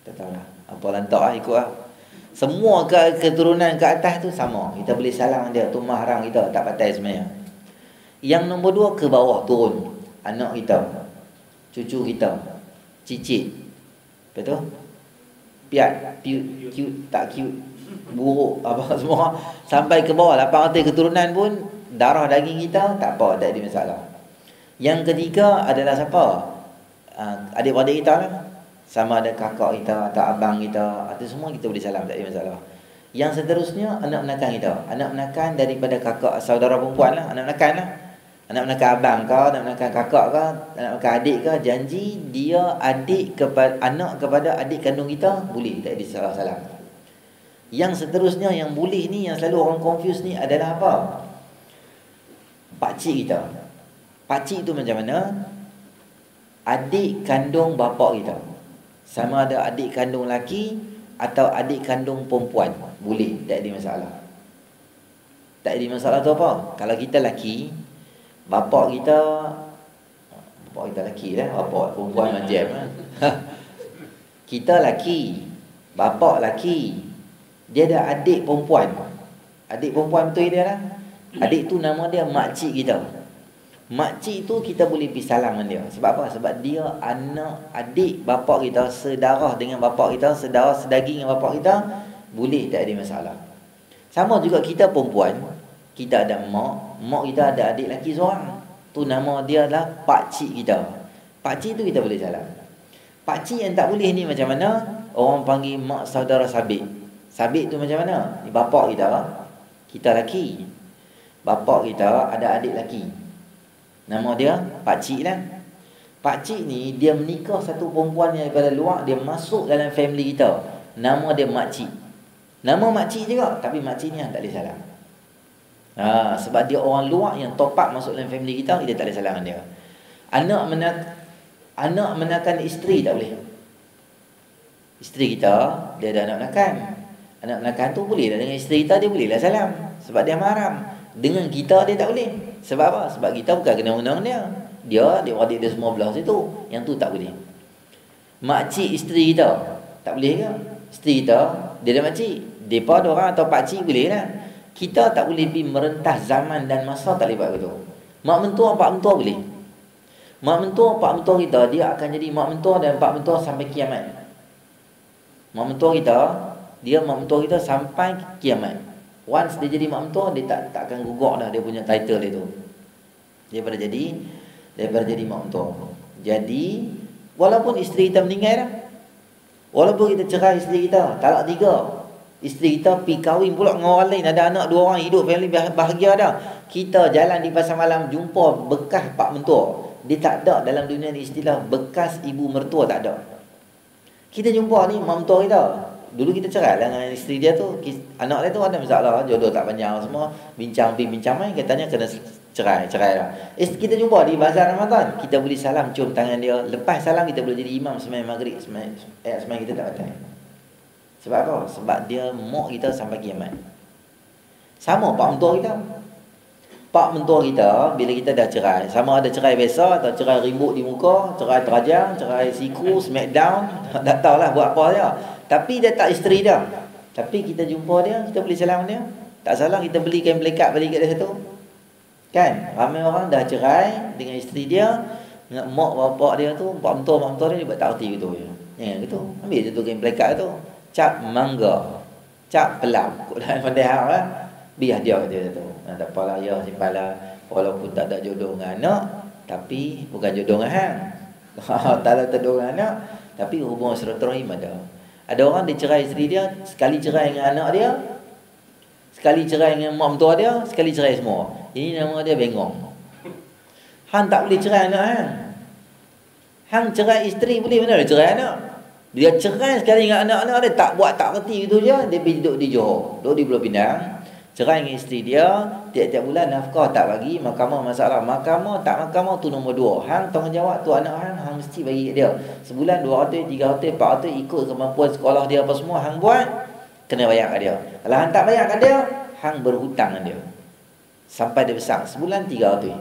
tak tahulah. Apa lantak lah ikut lah. Semua ke keturunan ke atas tu sama. Kita boleh salam dia tu mahram kita tak patah sebenarnya. Yang nombor dua ke bawah turun. Anak kita. Cucu kita. Cicit. Betul? Piat. Cute, cute tak cute buruk. Apa semua. Sampai ke bawah. 800 keturunan pun darah daging kita tak apa. Tak ada masalah. Yang ketiga adalah siapa? Uh, adik-adik kita lah. Sama ada kakak kita atau abang kita atau semua kita boleh salam tak ada masalah. Yang seterusnya anak menakan kita. Anak menakan daripada kakak saudara perempuan lah, anak menakan lah. Anak menakan abang ke, anak menakan kakak ke, anak menakan adik ke, janji dia adik kepada anak kepada adik kandung kita boleh tak ada salah salam. Yang seterusnya yang boleh ni yang selalu orang confuse ni adalah apa? Pakcik kita Pakcik tu macam mana? Adik kandung bapa kita. Sama ada adik kandung lelaki Atau adik kandung perempuan. Boleh, tak ada masalah. Tak ada masalah tu apa? Kalau kita lelaki Bapa kita Bapa kita lelaki lah Bapa perempuan macam lah Kita lelaki Bapa lelaki Dia ada adik perempuan. Adik perempuan betul dia lah. Adik tu nama dia makcik kita. Makcik tu kita boleh pergi salam dengan dia. Sebab apa? Sebab dia anak adik bapa kita, sedarah dengan bapa kita, sedarah sedaging dengan bapa kita, boleh tak ada masalah. Sama juga kita perempuan, kita ada mak, mak kita ada adik lelaki seorang. Tu nama dia adalah pakcik kita. Pakcik tu kita boleh salam. Pakcik yang tak boleh ni macam mana? Orang panggil mak saudara sabit. Sabit tu macam mana? Ni bapa kita. Kita lelaki. Bapa kita ada adik lelaki. Nama dia Pak Cik lah. Pak Cik ni dia menikah satu perempuan yang daripada luar. Dia masuk dalam family kita. Nama dia Mak Cik. Nama Mak Cik juga. Tapi Mak Cik ni tak boleh salam. Ha, sebab dia orang luar yang top up masuk dalam family kita. Kita tak boleh salam dia. Anak menak anak menakan isteri tak boleh. Isteri kita, dia ada anak menakan. Anak menakan tu boleh lah dengan isteri kita, dia boleh lah salam. Sebab dia maram. Dengan kita dia tak boleh. Sebab apa? Sebab kita bukan kena undang dia. Dia, dia adik dia semua belah situ. Yang tu tak boleh. Makcik isteri kita. Tak boleh ke? Isteri kita, dia ada makcik. Mereka ada orang atau pakcik boleh lah. Kita tak boleh pergi merentas zaman dan masa tak boleh buat begitu. Mak mentua, pak mentua boleh. Mak mentua, pak mentua kita, dia akan jadi mak mentua dan pak mentua sampai kiamat. Mak mentua kita, dia mak mentua kita sampai kiamat. Once dia jadi mak mentua dia tak tak akan gugur dah dia punya title dia tu. Daripada jadi daripada jadi mak mentua. Jadi walaupun isteri kita meninggal dah. Walaupun kita cerai isteri kita, talak tiga. Isteri kita pi kahwin pula dengan orang lain, ada anak dua orang hidup family bahagia dah. Kita jalan di pasar malam jumpa bekas pak mentua. Dia tak ada dalam dunia ni istilah bekas ibu mertua tak ada. Kita jumpa ni mak mentua kita. Dulu kita cerai lah dengan isteri dia tu. Anak dia tu ada masalah Jodoh tak panjang semua. Bincang pergi bincang main Katanya kena cerai Cerai lah. Eh, Kita jumpa di bazar Ramadan. Kita boleh salam cium tangan dia. Lepas salam kita boleh jadi imam Semayang maghrib Semayang, eh, semayang kita tak batal Sebab apa? Sebab dia mok kita sampai kiamat. Sama pak mentua kita. Pak mentua kita Bila kita dah cerai Sama ada cerai biasa Atau cerai ribut di muka Cerai terajang Cerai siku Smackdown Tak tahulah buat apa dia tapi dia tak isteri dia. Tapi kita jumpa dia, kita boleh salam dia. Tak salah kita beli kain pelikat balik kat dia satu. Kan? Ramai orang dah cerai dengan isteri dia. Mak bapak dia tu, pak mentua, mak mentua dia, dia buat tak erti gitu. Ya, gitu. Ambil je tu kain pelikat tu. Cap mangga. Cap pelam. Kau dah pandai hal lah. Biar dia dia tu. Nah, tak apalah, ya simpan lah. Walaupun tak ada jodoh dengan anak. Tapi bukan jodoh dengan hang. tak ada jodoh dengan anak. Tapi hubungan silaturahim ada. Ada orang dia cerai isteri dia, sekali cerai dengan anak dia, sekali cerai dengan mak mentua dia, sekali cerai semua. Ini nama dia bengong. Han tak boleh cerai anak Han. Han cerai isteri boleh mana dia cerai anak? Dia cerai sekali dengan anak-anak dia tak buat tak reti gitu je, dia pergi duduk di Johor, duduk di Pulau Pinang. Cerai dengan isteri dia, tiap-tiap bulan nafkah tak bagi, mahkamah masalah. Mahkamah tak mahkamah tu nombor dua. Hang tanggungjawab tu anak hang, hang mesti bagi dia. Sebulan 200, 300, 400 ikut kemampuan sekolah dia apa semua hang buat, kena bayar kat dia. Kalau hang tak bayar kat dia, hang berhutang dengan dia. Sampai dia besar. Sebulan 300.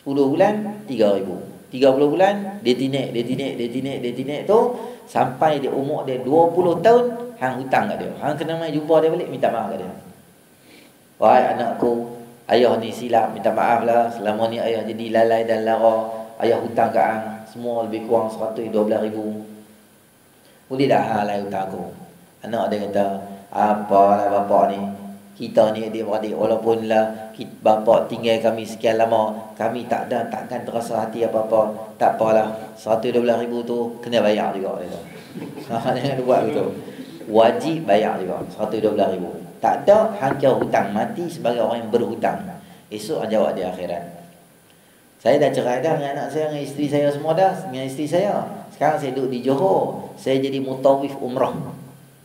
10 bulan 3000. 30 bulan dia tinek, dia tinek, dia tinek, dia tinek tu sampai dia umur dia 20 tahun hang hutang kat dia. Hang kena mai jumpa dia balik minta maaf kat dia. Wahai anakku, ayah ni silap, minta maaf lah. Selama ni ayah jadi lalai dan lara. Ayah hutang kat hang. Semua lebih kurang 112 ribu. Boleh dah halai hutang aku. Anak dia kata, Apalah bapak ni kita ni dia beradik walaupun lah bapak tinggal kami sekian lama kami tak ada takkan terasa hati apa-apa tak apalah 112 ribu tu kena bayar juga jangan buat begitu wajib bayar juga 112 ribu tak ada hangkir hutang mati sebagai orang yang berhutang. Esok jawab di akhirat. Saya dah cerai dah dengan anak saya dengan isteri saya semua dah dengan isteri saya. Sekarang saya duduk di Johor. Saya jadi mutawif umrah.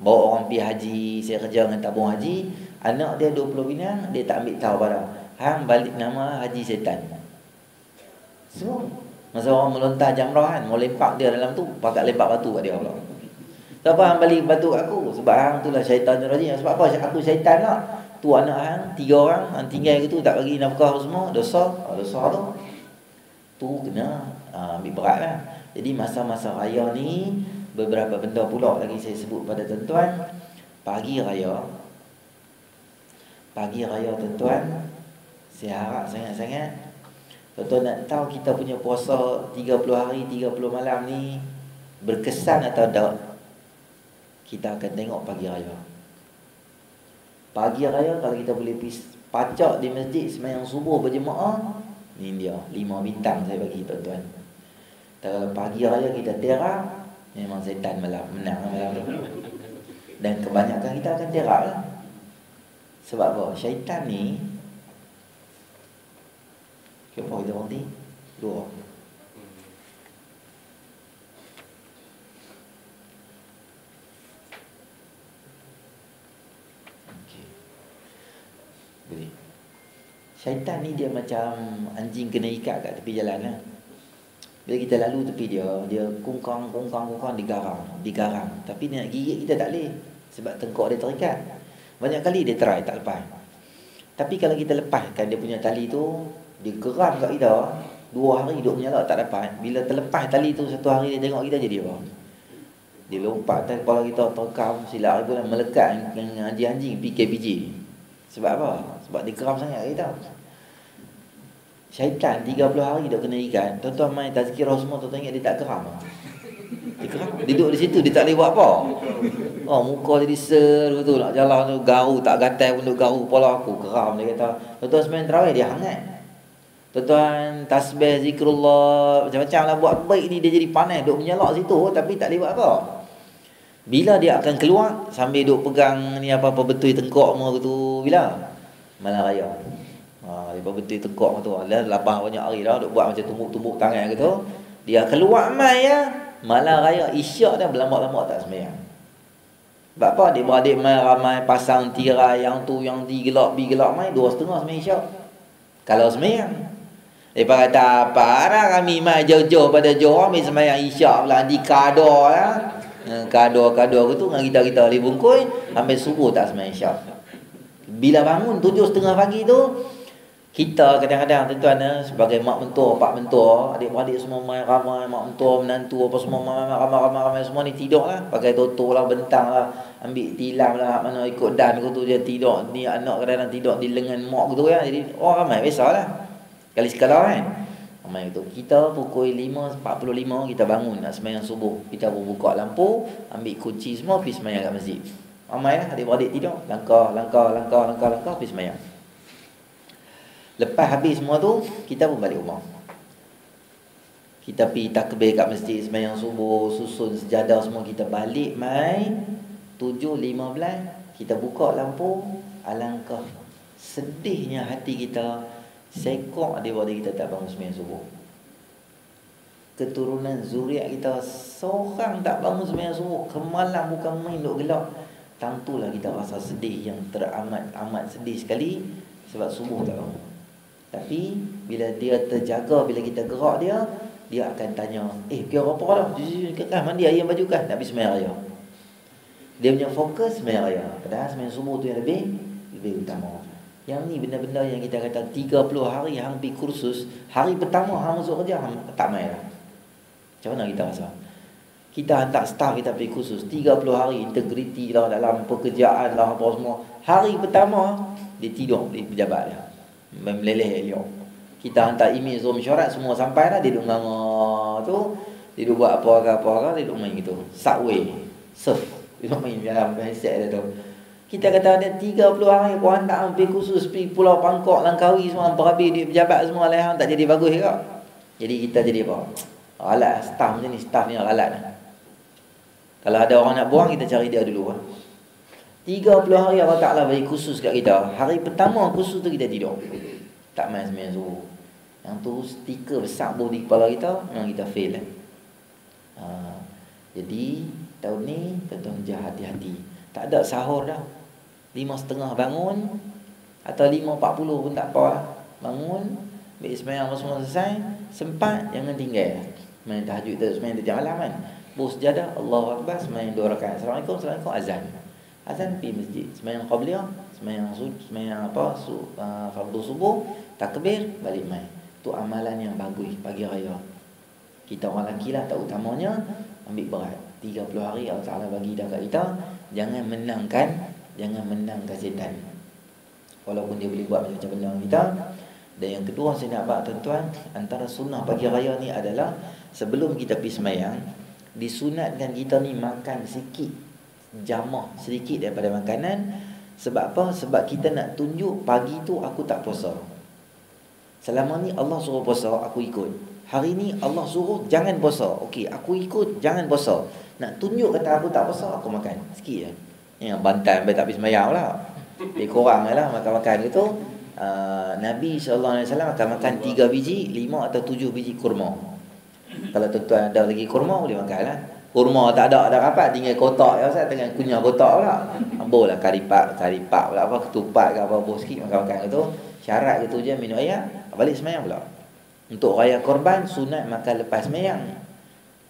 Bawa orang pergi haji saya kerja dengan tabung haji. Anak dia 20 binang Dia tak ambil tahu pada Hang balik nama Haji Setan. Semua. Masa orang melontar jamrah kan Mau lempak dia dalam tu Pakat lempak batu kat dia pula Kenapa hang balik batu kat aku. Sebab hang tu lah syaitan rajin. Sebab apa? Aku syaitan lah. Tu anak hang Tiga orang. Hang tinggal gitu Tak bagi nafkah semua. Dosa. Oh, Dosa tu. Tu kena ha, Ambil berat lah. Jadi masa-masa raya ni Beberapa benda pula lagi saya sebut pada tuan-tuan. Pagi raya. Pagi raya tuan-tuan saya harap sangat-sangat. Tuan-tuan nak tahu kita punya puasa 30 hari 30 malam ni berkesan atau tak kita akan tengok pagi raya. Pagi raya kalau kita boleh pacak di masjid semayang subuh berjemaah ni dia lima bintang saya bagi tuan-tuan. Kalau pagi raya kita terak memang setan malam menang malam tu. Dan kebanyakan kita akan terak lah. Sebab apa? Syaitan ni Kenapa kita berhenti? Dua Syaitan ni dia macam anjing kena ikat kat tepi jalan lah. Bila kita lalu tepi dia, dia kungkang, kungkang, kungkang, digarang, digarang. Tapi dia nak gigit kita tak boleh. Sebab tengkok dia terikat. Banyak kali dia try tak lepas. Tapi kalau kita lepaskan dia punya tali tu, dia geram kat kita, dua hari duduk menyalak tak dapat. Bila terlepas tali tu satu hari dia tengok kita jadi apa? Dia lompat atas kepala kita terkam silap pun melekat dengan anjing-anjing PKPJ. Sebab apa? Sebab dia geram sangat kita. Syaitan 30 hari dah kena ikan. Tuan-tuan main tazkirah semua tuan-tuan ingat dia tak geram. Dia geram. Dia duduk di situ dia tak boleh buat apa. Oh muka jadi ser betul nak jalan tu garu tak gatal untuk garu kepala aku geram dia kata. Tuan-tuan sembahyang tarawih dia hangat. Tuan-tuan tasbih zikrullah macam-macam lah buat baik ni dia jadi panas duk menyalak situ tapi tak boleh buat apa. Bila dia akan keluar sambil duk pegang ni apa-apa betul tengkok mu tu bila? Malam raya. Ha dia betul tengkok tu. Lah lapar banyak hari dah duk buat macam tumbuk-tumbuk tangan gitu. Dia keluar mai ya. Malam raya isyak dah berlambak-lambak tak sembahyang. Sebab apa dia beradik main ramai pasang tirai yang tu yang di gelap bi gelap mai dua setengah semai isyak. Kalau sembahyang. Depa kata apa arah kami mai jauh-jauh pada Johor mai sembahyang isyak pula di kado ya. Kado-kado tu dengan kita-kita li bungkui sampai subuh tak sembahyang isyak. Bila bangun tujuh setengah pagi tu kita kadang-kadang tuan-tuan eh, sebagai mak mentua, pak mentua, adik-beradik semua main ramai, mak mentua, menantu apa semua main ramai-ramai ramai semua ni tidur lah. Pakai toto lah, bentang lah, ambil tilam lah, mana ikut dan ke tu dia tidur. Ni anak kadang-kadang tidur di lengan mak gitu ya. Jadi orang oh, ramai biasa lah. Kali sekala kan. Ramai gitu. Kita pukul 5.45 kita bangun nak semayang subuh. Kita pun buka lampu, ambil kunci semua, pergi semayang kat masjid. Ramai lah adik-beradik tidur. Langkah, langkah, langkah, langkah, langkah, pergi semayang. Lepas habis semua tu Kita pun balik rumah Kita pergi takbir kat masjid Semayang subuh Susun sejadah semua Kita balik mai 7.15 Kita buka lampu Alangkah Sedihnya hati kita Sekok adik-adik kita tak bangun semayang subuh Keturunan zuriat kita Seorang tak bangun semayang subuh Kemalang bukan main duk gelap Tentulah kita rasa sedih yang teramat amat sedih sekali Sebab subuh tak bangun tapi bila dia terjaga bila kita gerak dia, dia akan tanya, "Eh, kira apa dah? Kan mandi ayam baju kan? Nak pergi sembahyang raya." Dia punya fokus sembahyang raya. Padahal sembahyang subuh tu yang lebih lebih utama. Yang ni benda-benda yang kita kata 30 hari hang pergi kursus, hari pertama hang masuk kerja hang tak main lah. Macam mana kita rasa? Kita hantar staff kita pergi kursus 30 hari integriti lah dalam pekerjaan lah apa semua. Hari pertama dia tidur di pejabat dia meleleh elok. Kita hantar email Zoom syarat semua sampai dah dia duduk nganga tu. Dia duduk buat apa ke apa ke dia duduk main gitu. Subway, surf. Dia duduk main dalam handset dia tu. Kita kata ada 30 hari puan tak pergi khusus pergi Pulau Pangkok, Langkawi semua berhabis duit pejabat semua lah tak jadi bagus ke? Jadi kita jadi apa? Alat staff macam ni, staff ni alat. Kalau ada orang nak buang kita cari dia dulu. 30 hari Allah Taala bagi khusus kat kita. Hari pertama khusus tu kita tidur. Tak main sembahyang subuh. Yang tu stiker besar pun di kepala kita, memang kita fail eh. Ha, jadi tahun ni tuan-tuan hati-hati. Tak ada sahur dah lima setengah bangun atau lima empat puluh pun tak apa lah. bangun ambil semayang semua selesai sempat jangan tinggal. Main tahajud tu semayang tu malam kan. Bos jadah Allah Akbar semayang dua rakaat. Assalamualaikum Assalamualaikum azan. Azan pergi masjid. Semayang qabliyah semayang sud semayang apa su, uh, fardu subuh takbir balik main tu amalan yang bagus pagi raya. Kita orang lelaki lah tak utamanya ambil berat. 30 hari Allah Ta'ala bagi dah kat kita jangan menangkan Jangan menangkan setan Walaupun dia boleh buat macam benda kita Dan yang kedua saya nak buat tuan-tuan Antara sunnah pagi raya ni adalah Sebelum kita pergi semayang Disunatkan kita ni makan sikit Jamah sedikit daripada makanan. Sebab apa? Sebab kita nak tunjuk pagi tu aku tak puasa. Selama ni Allah suruh puasa aku ikut. Hari ni Allah suruh jangan puasa. Okey aku ikut jangan puasa. Nak tunjuk kata aku tak puasa aku makan. Sikit je. ya. Yang bantai sampai tak habis semayang pula Lebih kurang lah makan-makan itu uh, Nabi SAW akan makan 3 biji 5 atau 7 biji kurma. Kalau tuan-tuan ada lagi kurma boleh makan lah. Kurma tak ada, ada rapat tinggal kotak ya Ustaz. Dengan kunyah kotak pula. Ambil lah karipak, karipak pula. Apa Ketupat ke apa-apa sikit makan-makan itu Syarat itu je minum air Balik semayang pula. Untuk raya korban sunat makan lepas semayang.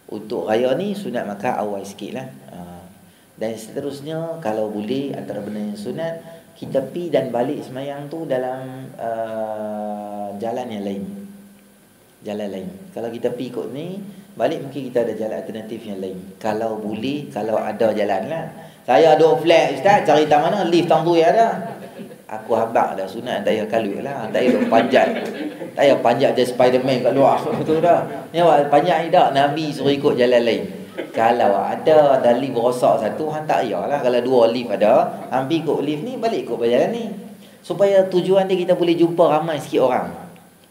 Untuk raya ni sunat makan awal sikit lah dan seterusnya kalau boleh antara benda yang sunat kita pi dan balik semayang tu dalam uh, jalan yang lain. Jalan lain. Kalau kita pi ikut ni, balik mungkin kita ada jalan alternatif yang lain. Kalau boleh, kalau ada jalan lah. Saya ada flat ustaz, cari tak mana lift tang tu ya ada. Aku habaq dah sunat tak payah kalut lah. Tak payah panjat. Tak payah panjat je Spiderman kat luar. Betul dah. Ni awak panjat tak. Nabi suruh ikut jalan lain. Kalau ada ada lift rosak satu hang tak payahlah kalau dua lift ada, ambil ikut lift ni balik ikut berjalan ni. Supaya tujuan dia kita boleh jumpa ramai sikit orang.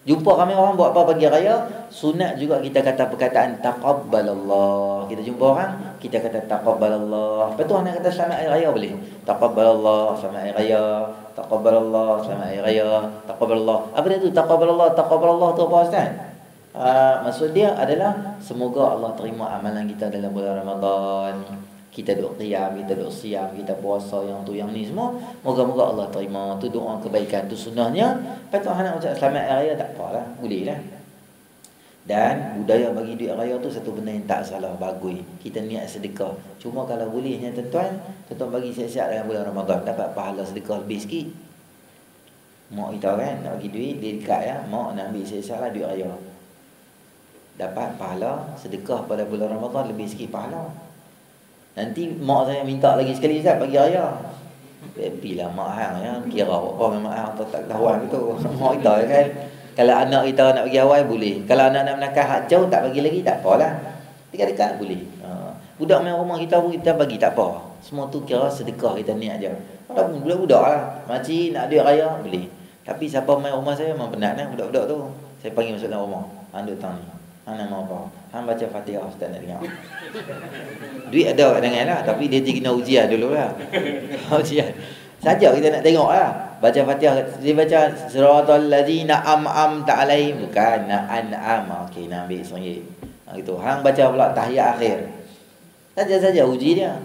Jumpa ramai orang buat apa pagi raya? Sunat juga kita kata perkataan taqabbalallah. Kita jumpa orang, kita kata taqabbalallah. Lepas tu anak kata selamat hari raya boleh. Taqabbalallah, selamat hari raya. Taqabbalallah, selamat hari raya. Taqabbalallah. Apa dia tu? Taqabbalallah, taqabbalallah tu apa Ustaz? Uh, maksud dia adalah semoga Allah terima amalan kita dalam bulan Ramadan. Kita duk qiyam, kita duk siam, kita puasa yang tu yang ni semua. Moga-moga Allah terima. Tu doa kebaikan tu sunnahnya. Lepas tu nak ucap selamat raya tak apalah. Boleh lah. Dan budaya bagi duit raya tu satu benda yang tak salah, bagus. Kita niat sedekah. Cuma kalau bolehnya tuan-tuan, tuan-tuan bagi siap-siap dalam bulan Ramadan. Dapat pahala sedekah lebih sikit. Mak kita kan nak bagi duit, dia dekat ya. Mak nak ambil siap-siap lah duit raya dapat pahala sedekah pada bulan Ramadan lebih sikit pahala. Nanti mak saya minta lagi sekali Ustaz pagi raya. Bila mak hang ya kira apa memang hang tak tak kawan itu mak kita kan. Kalau anak kita nak pergi awal boleh. Kalau anak nak nak hak jauh tak bagi lagi tak apalah. Dekat-dekat boleh. Ha. Budak main rumah kita pun kita bagi tak apa. Semua tu kira sedekah kita niat aja. Walaupun budak-budak lah. Makcik nak duit raya boleh. Tapi siapa main rumah saya memang penat kan budak-budak tu. Saya panggil masuk dalam rumah. Anduk tang ni. Hang nak apa? Hang baca Fatihah Ustaz nak dengar. Duit ada kat tangan lah Tapi dia kena ujian dulu lah. Ujian. Saja kita nak tengok lah. Baca Fatihah Dia baca Suratul Lazina Am'am Ta'alaihim Bukan Nak an'am. Okey nak ambil seringgit. Ha, gitu. Hang baca pula tahiyat akhir. Saja-saja uji dia.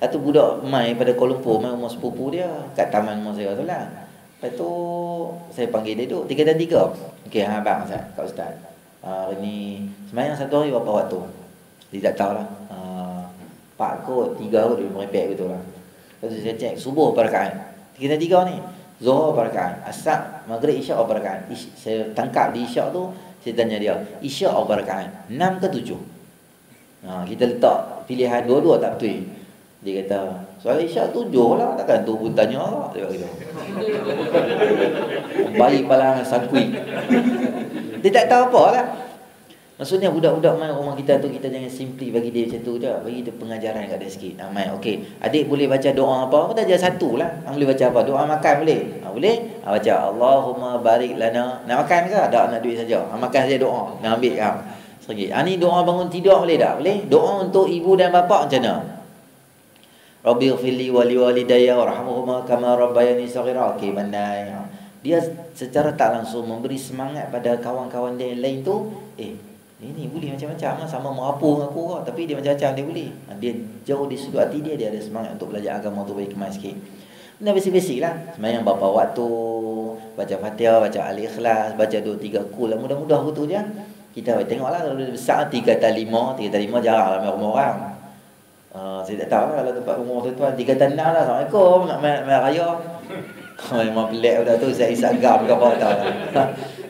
Satu budak main pada Kuala Lumpur Main rumah sepupu dia Kat taman rumah saya tu lah. Lepas tu Saya panggil dia duduk. Tiga dan tiga. Okey hang abang Kak Ustaz Ah, hari ni semayang satu hari berapa waktu? Dia tak tahu lah uh, empat kot tiga kot dia merepek gitu lah. Lepas saya cek subuh berapa kita tiga ni. Zohor berapa Asap Maghrib Isyak berapa rakaat? Saya tangkap di Isyak tu Saya tanya dia Isyak rakaat? Enam ke tujuh? Ha, Kita letak pilihan dua-dua tak betul. Dia kata Soal Isyak tujuh lah Takkan tu pun tanya lah Dia kata Bayi palang sakui dia tak tahu apa lah. Maksudnya budak-budak main rumah kita tu kita jangan simply bagi dia macam tu je. Bagi dia pengajaran kat dia sikit. Ha, main. Okey. Adik boleh baca doa apa? Kita ajar satu lah. Ha, boleh baca apa? Doa makan boleh? Ha, boleh? Ha, baca Allahumma barik lana. Nak makan ke? Tak nak duit saja. Ha, makan saja doa. Nak ambil kan? Sedikit. Ha, ni doa bangun tidur boleh tak? Boleh? Doa untuk ibu dan bapa macam mana? Rabbi ghfirli wali walidayya warhamhuma kama rabbayani saghira. Okey, pandai. Ha. Dia secara tak langsung memberi semangat pada kawan-kawan dia yang lain tu, eh ini boleh macam-macam lah. Sama merapu dengan aku kok. Tapi dia macam-macam dia boleh. Ha, dia jauh di sudut hati dia. Dia ada semangat untuk belajar agama tu baik kemas sikit. Benda basic-basic lah. Semayang berapa waktu. Baca fatihah, baca al-ikhlas. Baca dua tiga kul lah. Mudah-mudah tu je. Kita tengok lah. Besar tiga kata lima. Tiga kata lima jarang lah rumah orang. Uh, saya tak tahu lah kalau tempat rumah tuan-tuan. Tiga kata enam lah. Assalamualaikum. Nak main, main raya. Memang pelik dah tu. Saya isagam ke apa.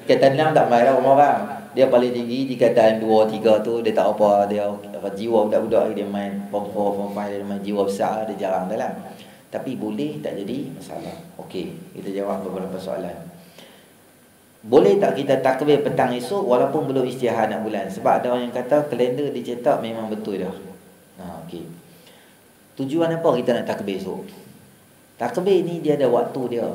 Kata enam tak main lah rumah orang dia paling tinggi tingkatan 2 3 tu dia tak apa dia apa, jiwa budak-budak dia main. Form 4 form 5 dia main jiwa besar dia jarang dalam tapi boleh tak jadi masalah. Okey kita jawab beberapa soalan. Boleh tak kita takbir petang esok walaupun belum istihar nak bulan? Sebab ada orang yang kata kalender dicetak memang betul dah. Ha okey. Tujuan apa kita nak takbir esok takbir ni dia ada waktu dia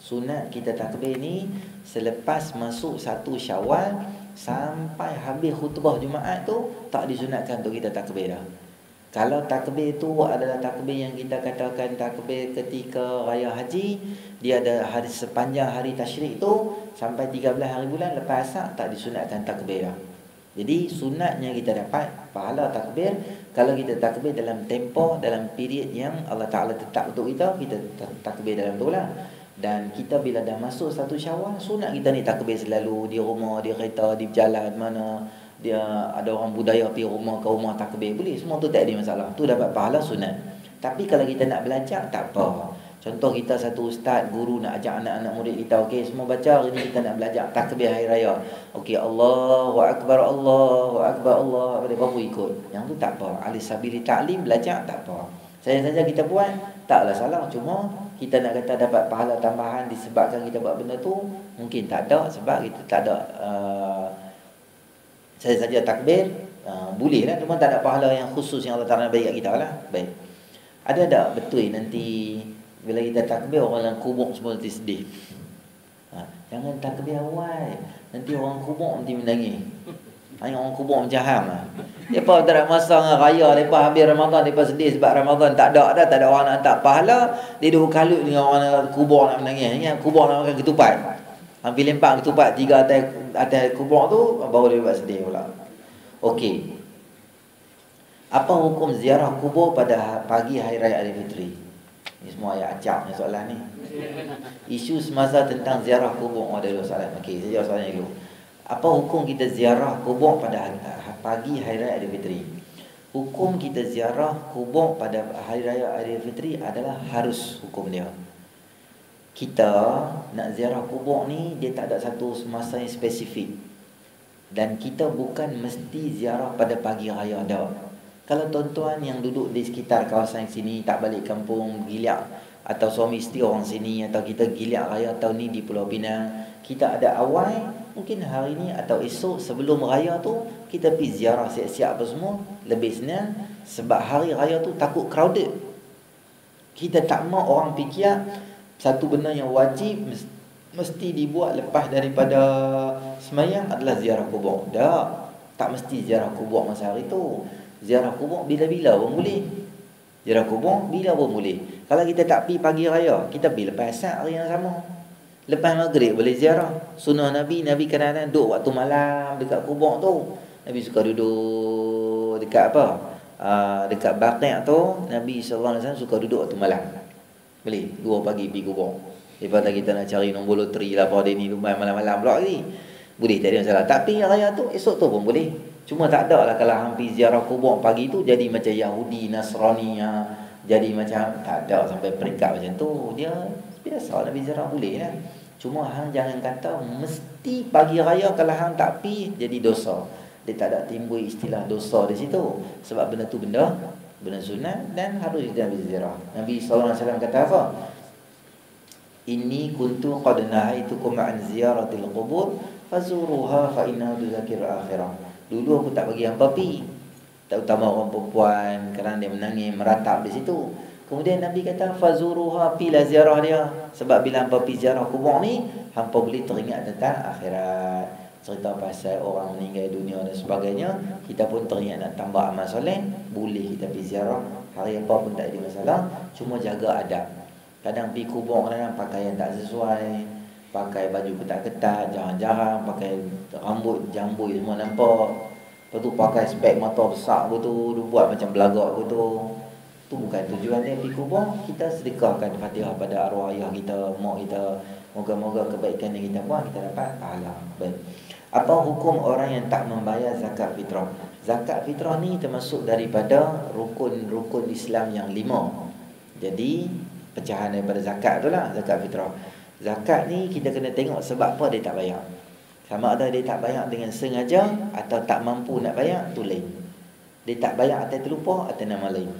sunat kita takbir ni selepas masuk satu syawal sampai habis khutbah Jumaat tu tak disunatkan untuk kita takbir dah. Kalau takbir tu adalah takbir yang kita katakan takbir ketika raya haji, dia ada hari sepanjang hari tasyrik tu sampai 13 hari bulan lepas asar tak disunatkan takbir dah. Jadi sunatnya kita dapat pahala takbir. Kalau kita takbir dalam tempoh dalam period yang Allah Taala tetap untuk kita kita takbir dalam tu lah. Dan kita bila dah masuk satu syawal Sunat kita ni takbir selalu. Di rumah, di kereta, di jalan mana. Dia ada orang budaya pergi rumah ke rumah takbir. Boleh, semua tu tak ada masalah. Tu dapat pahala sunat. Tapi kalau kita nak belajar, tak apa Contoh kita satu ustaz, guru nak ajak anak-anak murid kita Okey, semua baca hari ni kita nak belajar takbir hari raya. Okey, Allahu Akbar, Allahu Akbar, Allah Apa dia ikut? Yang tu tak apa. Alis sabili ta'lim, belajar tak apa. Saya saja kita buat, taklah salah. Cuma kita nak kata dapat pahala tambahan disebabkan kita buat benda tu mungkin tak ada sebab kita tak ada uh, saya saja takbir uh, boleh lah. Cuma tak ada pahala yang khusus yang Allah Taala bagi kat kita lah. Baik. Ada tak betul nanti bila kita takbir orang yang kubur semua nanti sedih ha, jangan takbir awal nanti orang kubur nanti menangis hanya orang kubur macam ham lah. Mereka tak ada masa dengan raya. Mereka habis Ramadan. Mereka sedih sebab Ramadan tak ada dah. Tak ada orang nak hantar pahala. Dia duduk kalut dengan orang nak kubur nak menangis. Ini kubur nak makan ketupat. Hampir lempak ketupat tiga atas, atas kubur tu. Baru dia buat sedih pula. Okey. Apa hukum ziarah kubur pada pagi hari raya Aidilfitri? Ini semua ayat acap ni soalan ni. Isu semasa tentang ziarah kubur. Oh, ada dua soalan. Okey, saya jawab soalan dulu. Apa hukum kita ziarah kubur pada pagi hari raya Aidilfitri? Hukum kita ziarah kubur pada hari raya Aidilfitri adalah harus hukum dia. Kita nak ziarah kubur ni dia tak ada satu masa yang spesifik. Dan kita bukan mesti ziarah pada pagi raya dah. Kalau tuan-tuan yang duduk di sekitar kawasan sini tak balik kampung giliak atau suami isteri orang sini atau kita giliak raya tahun ni di Pulau Pinang, kita ada awal Mungkin hari ni atau esok sebelum raya tu Kita pergi ziarah siap-siap apa semua Lebih senang Sebab hari raya tu takut crowded. Kita tak mau orang fikir Satu benda yang wajib Mesti dibuat lepas daripada Semayang adalah ziarah kubur. Tak. Tak mesti ziarah kubur masa hari tu Ziarah kubur bila-bila pun boleh Ziarah kubur bila pun boleh Kalau kita tak pergi pagi raya Kita pergi lepas hari yang sama Lepas maghrib boleh ziarah. Sunnah Nabi, Nabi kadang-kadang duduk waktu malam dekat kubur tu. Nabi suka duduk dekat apa? Uh, dekat Baqi' tu, Nabi SAW suka duduk waktu malam. Boleh, dua pagi pergi kubur. Lepas kita nak cari nombor loteri lah pada ni malam-malam pula lagi. Boleh, tak ada masalah. Tapi raya tu, esok tu pun boleh. Cuma tak ada lah kalau hampir ziarah kubur pagi tu jadi macam Yahudi, Nasrani. Ha. Jadi macam tak ada sampai peringkat macam tu. Dia biasa Nabi ziarah boleh lah. Cuma hang jangan kata mesti pagi raya kalau hang tak pi jadi dosa. Dia tak ada timbul istilah dosa di situ. Sebab benda tu benda benda sunat dan harus kita ambil ziarah. Nabi SAW kata apa? Inni kuntu qad nahaitukum an ziyaratil qubur fazuruha fa innahu akhirah. Dulu aku tak bagi hampa pi. Terutama orang perempuan kerana dia menangis meratap di situ. Kemudian Nabi kata fazuruha pilah ziarah dia. Sebab bila hampa pi ziarah kubur ni, hampa boleh teringat tentang akhirat. Cerita pasal orang meninggal dunia dan sebagainya, kita pun teringat nak tambah amal soleh, boleh kita pi ziarah. Hari apa pun tak ada masalah, cuma jaga adab. Kadang pi kubur kadang pakaian tak sesuai, pakai baju ketat-ketat, jarang-jarang pakai rambut jambul semua nampak. Lepas tu pakai spek mata besar tu, dia buat macam belagak tu. Tu bukan tujuan dia pergi kubur. Kita sedekahkan fatihah pada arwah ayah kita, mak kita. Moga-moga kebaikan yang kita buat, kita dapat pahala. Baik. Apa hukum orang yang tak membayar zakat fitrah? Zakat fitrah ni termasuk daripada rukun-rukun Islam yang lima. Jadi, pecahan daripada zakat tu lah, zakat fitrah. Zakat ni kita kena tengok sebab apa dia tak bayar. Sama ada dia tak bayar dengan sengaja atau tak mampu nak bayar, tu lain. Dia tak bayar atas terlupa atau nama lain.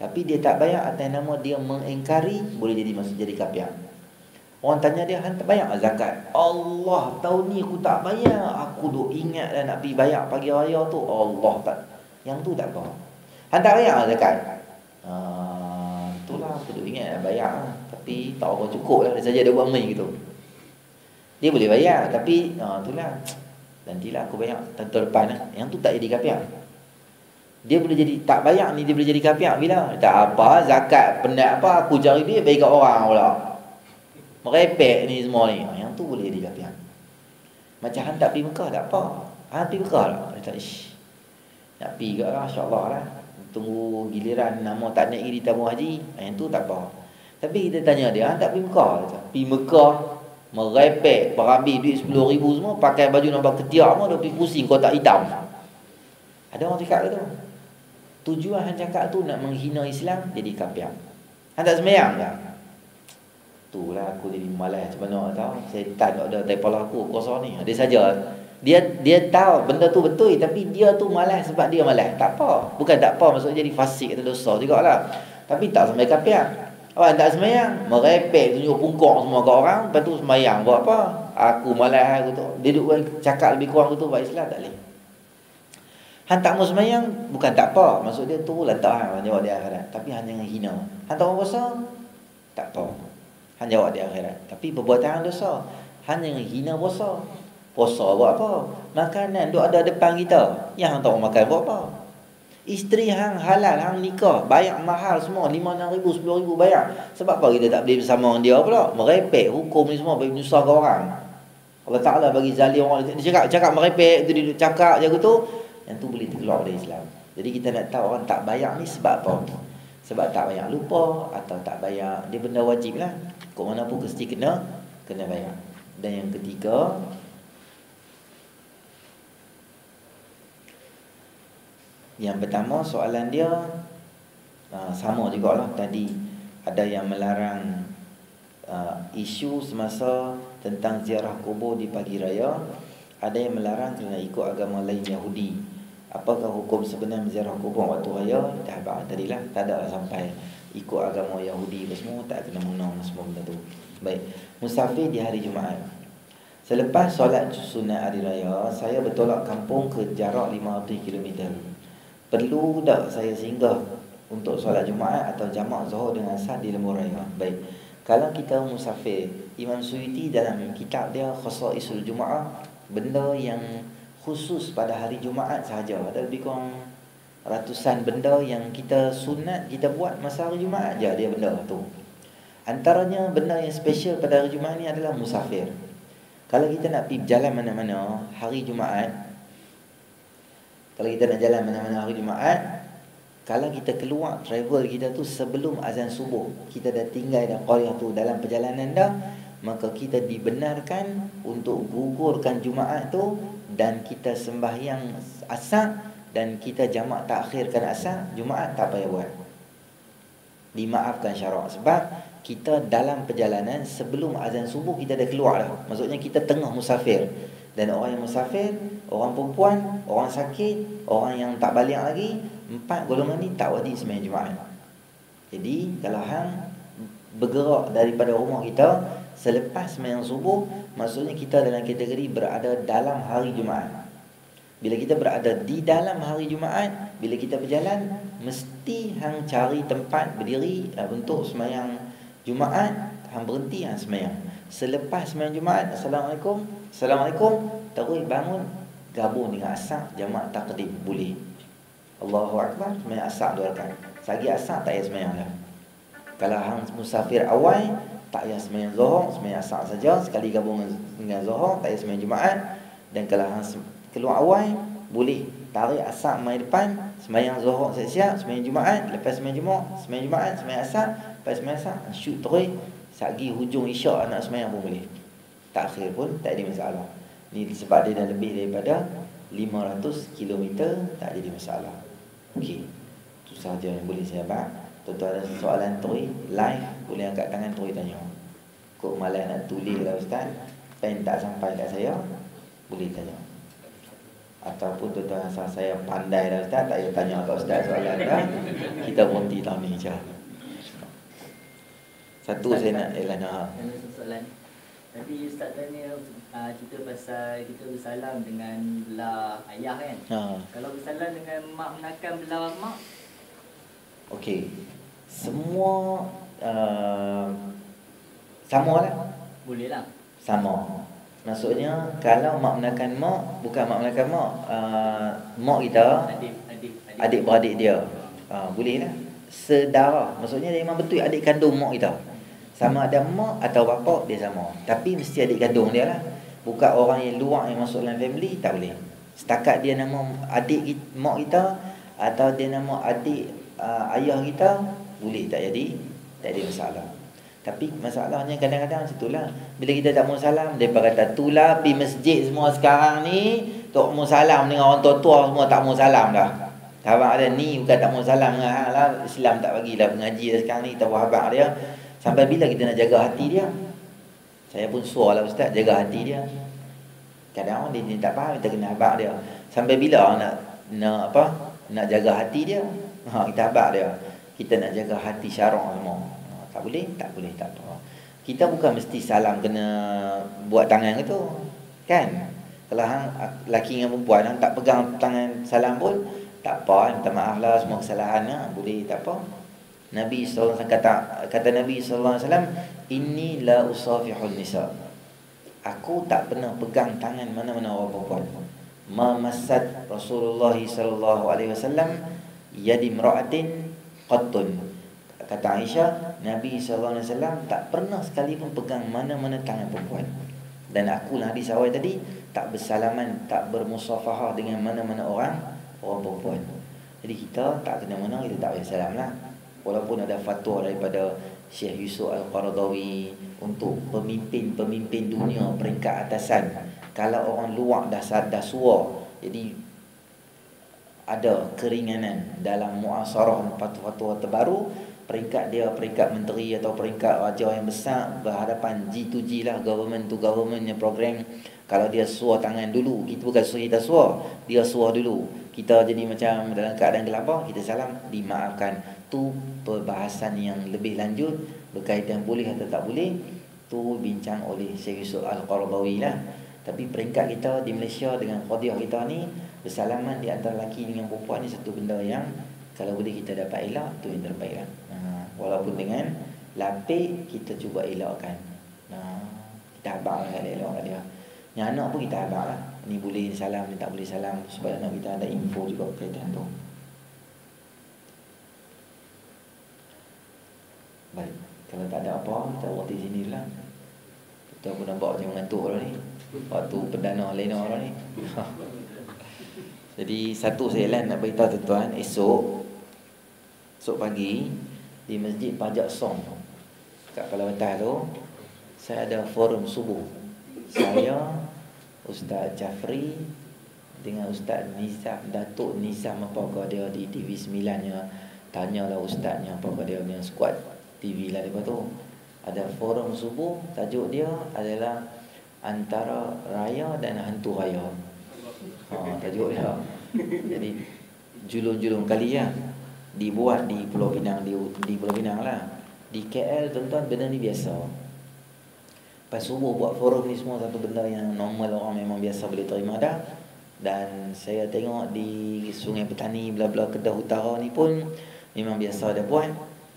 Tapi dia tak bayar atas nama dia mengingkari, boleh jadi masuk jadi kafir. Orang tanya dia, "Han tak bayar zakat?" Allah tahu ni aku tak bayar. Aku duk ingat dah nak pergi bayar pagi raya tu. Allah tak. Yang tu tak apa. Han tak bayar zakat. Ingat nak bayar. Tapi tak apa cukup lah. Saja dia buat main gitu. Dia boleh bayar tapi ha, itulah. Nantilah aku bayar tahun depan lah. Yang tu tak jadi kafir. Dia boleh jadi tak bayar ni dia boleh jadi kafir bila? Tak apa zakat penat apa aku cari dia bagi kat orang pula. Merepek ni semua ni. Ha, yang tu boleh jadi kafir. Macam han tak pergi Mekah tak apa. Han pergi Mekah lah. Dia tak ish. Nak pergi ke lah insya-Allah lah. Tunggu giliran nama tak naik di tabung haji. Ha, yang tu tak apa. Tapi kita tanya dia, han tak pergi Mekah. Dia pergi Mekah merepek berabi duit 10 ribu semua pakai baju nampak ketiak semua dah pergi pusing kotak hitam ada orang cakap tu tujuan han cakap tu nak menghina Islam jadi kafir han tak sembahyang tak itulah aku jadi malas macam mana tahu setan tak ada kepala aku kosong ni dia saja dia dia tahu benda tu betul tapi dia tu malas sebab dia malas. Tak apa. Bukan tak apa maksudnya jadi fasik atau dosa jugalah. Tapi tak sampai kafir Orang tak semayang Merepek tunjuk pungkok semua ke orang Lepas tu semayang. Buat apa? Aku malas aku tu. Dia duduk cakap lebih kurang tu Buat Islam tak boleh. Han tak mau semayang Bukan tak apa. Maksud dia tu lah tak Han jawab di akhirat. Tapi Han jangan hina Han tak mau puasa? Tak apa. Han jawab di akhirat. Tapi perbuatan dosa. Han jangan hina puasa Puasa buat apa? Makanan duk ada depan kita. Yang Han tak mau makan buat apa? Isteri hang halal hang nikah. Bayar mahal semua. 5 6 ribu 10 ribu bayar. Sebab apa kita tak boleh bersama dengan dia pula? Merepek hukum ni semua. Bagi menyusahkan orang? Allah Taala bagi zalim orang. Dia cakap cakap merepek tu dia cakap jaga tu? Yang tu boleh terkeluar dari Islam. Jadi kita nak tahu orang tak bayar ni sebab apa? Sebab tak bayar lupa atau tak bayar dia benda wajib lah kok mana pun mesti kena kena bayar. Dan yang ketiga Yang pertama soalan dia uh, sama lah tadi ada yang melarang uh, isu semasa tentang ziarah kubur di pagi raya, ada yang melarang kerana ikut agama lain Yahudi. Apakah hukum sebenar ziarah kubur waktu raya? Dah bahas tadilah, tak ada lah sampai ikut agama Yahudi semua tak kena mengenang semua benda tu. Baik, musafir di hari Jumaat. Selepas solat sunat hari raya, saya bertolak kampung ke jarak 500 km. Perlu tak saya singgah untuk solat Jumaat atau jamak Zuhur dengan sah di lembur raya? Baik. Kalau kita musafir, Imam Suyuti dalam kitab dia Khasaisul Jumaat, benda yang khusus pada hari Jumaat sahaja. Ada lebih kurang ratusan benda yang kita sunat kita buat masa hari Jumaat je dia benda tu. Antaranya benda yang special pada hari Jumaat ni adalah musafir. Kalau kita nak pergi jalan mana-mana hari Jumaat, kalau kita nak jalan mana-mana hari Jumaat Kalau kita keluar travel kita tu sebelum azan subuh Kita dah tinggal dah qaryah tu dalam perjalanan dah Maka kita dibenarkan untuk gugurkan Jumaat tu Dan kita sembahyang asar Dan kita jamak takhirkan asar Jumaat tak payah buat. Dimaafkan syarak Sebab kita dalam perjalanan sebelum azan subuh kita dah keluar dah. Maksudnya kita tengah musafir Dan orang yang musafir Orang perempuan, orang sakit, orang yang tak balik lagi, empat golongan ni tak wajib sembahyang Jumaat. Jadi kalau hang bergerak daripada rumah kita selepas sembahyang subuh, maksudnya kita dalam kategori berada dalam hari Jumaat. Bila kita berada di dalam hari Jumaat, bila kita berjalan, mesti hang cari tempat berdiri untuk semayang Jumaat, hang berhenti hang semayang. Selepas semayang Jumaat, Assalamualaikum, Assalamualaikum, terus bangun, gabung dengan asak, jamaah takdim, boleh. Allahu Akbar, semayang asak dua rakaat. Sagi asak tak payah semayang dah. Kalau hang musafir awal, tak payah semayang zuhur, semayang asar saja sekali gabung dengan zuhur, tak payah semayang Jumaat. Dan kalau hang keluar awal, boleh tarik asar mai depan, semayang zuhur siap-siap, semayang Jumaat, lepas semayang Jumaat, semayang Jumaat, semayang asar, lepas semayang asar, shoot terus, sagi hujung isyak anak semayang pun boleh. Takhir pun tak ada masalah. Ni sebab dia dah lebih daripada 500 km, tak ada masalah. Okey. Itu sahaja yang boleh saya bahas. Tentu ada soalan Troy live boleh angkat tangan Troy tanya. Kok malas nak tulis lah ustaz? Pen tak sampai kat saya? Boleh tanya. Ataupun tuan-tuan asal saya pandai dah ustaz, tak payah tanya kat ustaz soalan dah. Kita berhenti tahun ni je. Satu ustaz, saya nak elan ha. soalan. Tapi ustaz tanya uh, kita pasal kita bersalam dengan belah ayah kan? Ha. Kalau bersalam dengan mak menakan belah mak, Okey. Semua uh, sama lah. Boleh lah. Sama. Maksudnya kalau mak menakan mak, bukan mak menakan mak, uh, mak kita adik adik adik beradik dia. Uh, boleh lah. Sedara. Maksudnya dia memang betul adik kandung mak kita. Sama ada mak atau bapa dia sama. Tapi mesti adik kandung dia lah. Bukan orang yang luar yang masuk dalam family tak boleh. Setakat dia nama adik mak kita atau dia nama adik uh, ayah kita boleh tak jadi tak ada masalah tapi masalahnya kadang-kadang situlah bila kita tak mau salam depa kata tulah pergi masjid semua sekarang ni tok mau salam dengan orang tua-tua semua tak mau salam dah kawan ada ni bukan tak mau salam dengan hang lah Islam tak bagilah pengaji sekarang ni buat habaq dia sampai bila kita nak jaga hati dia saya pun suar lah ustaz jaga hati dia kadang-kadang dia, dia tak faham kita kena habaq dia sampai bila nak nak apa nak jaga hati dia Ha, kita habak dia. Kita nak jaga hati syarak semua. Ha, tak boleh? Tak boleh. Tak apa. Kita bukan mesti salam kena buat tangan itu. Kan? Kalau hang laki dengan perempuan tak pegang tangan salam pun tak apa, minta maaf lah semua kesalahan ha. boleh tak apa. Nabi SAW kata kata Nabi SAW Ini la usafihul nisa. Aku tak pernah pegang tangan mana-mana orang perempuan. Ma masad Rasulullah SAW yadi mra'atin qattun. Kata Aisyah Nabi SAW tak pernah sekali pun pegang mana-mana tangan perempuan. Dan aku lah hadis awal tadi tak bersalaman tak bermusafahah dengan mana-mana orang orang perempuan. Jadi kita tak kena mana kita tak payah salam lah walaupun ada fatwa daripada Syekh Yusuf Al-Qaradawi untuk pemimpin-pemimpin dunia peringkat atasan. Kalau orang luar dah dah suar jadi ada keringanan dalam muasarah fatwa-fatwa terbaru peringkat dia peringkat menteri atau peringkat raja yang besar berhadapan G2G lah government to governmentnya program. Kalau dia suar tangan dulu kita bukan suruh kita suar dia suar dulu. Kita jadi macam dalam keadaan gelap kita salam dimaafkan tu perbahasan yang lebih lanjut berkaitan boleh atau tak boleh tu bincang oleh Syekh Yusuf Al-Qaradawi lah tapi peringkat kita di Malaysia dengan qadiah kita ni bersalaman di antara lelaki dengan perempuan ni satu benda yang kalau boleh kita dapat elak tu yang terbaik lah. Ha, walaupun dengan lapik kita cuba elakkan. Ha, kita abang lah dia elak dia. Yang anak pun kita abang lah. Ni boleh salam, ni tak boleh salam supaya anak kita ada info juga berkaitan tu. Baik. Kalau tak ada apa, kita di sini lah. Kita pun nampak macam mengantuk orang ni. Waktu perdana lena orang ni. Jadi satu saya lah nak beritahu tuan-tuan Esok Esok pagi Di Masjid Pajak Song Kat Palawatan tu Saya ada forum subuh Saya Ustaz Jafri Dengan Ustaz Nizam Datuk Nizam apa dia di TV 9 nya Tanyalah Ustaznya apa dia Dengan squad TV lah lepas tu Ada forum subuh Tajuk dia adalah Antara raya dan hantu raya Ha, tajuk dia. Jadi julung-julung kali ya dibuat di Pulau Pinang di, di Pulau Pinang lah. Di KL tuan-tuan benda ni biasa. Pas subuh buat forum ni semua satu benda yang normal orang memang biasa boleh terima dah. dan saya tengok di Sungai Petani belah-belah Kedah Utara ni pun memang biasa ada buat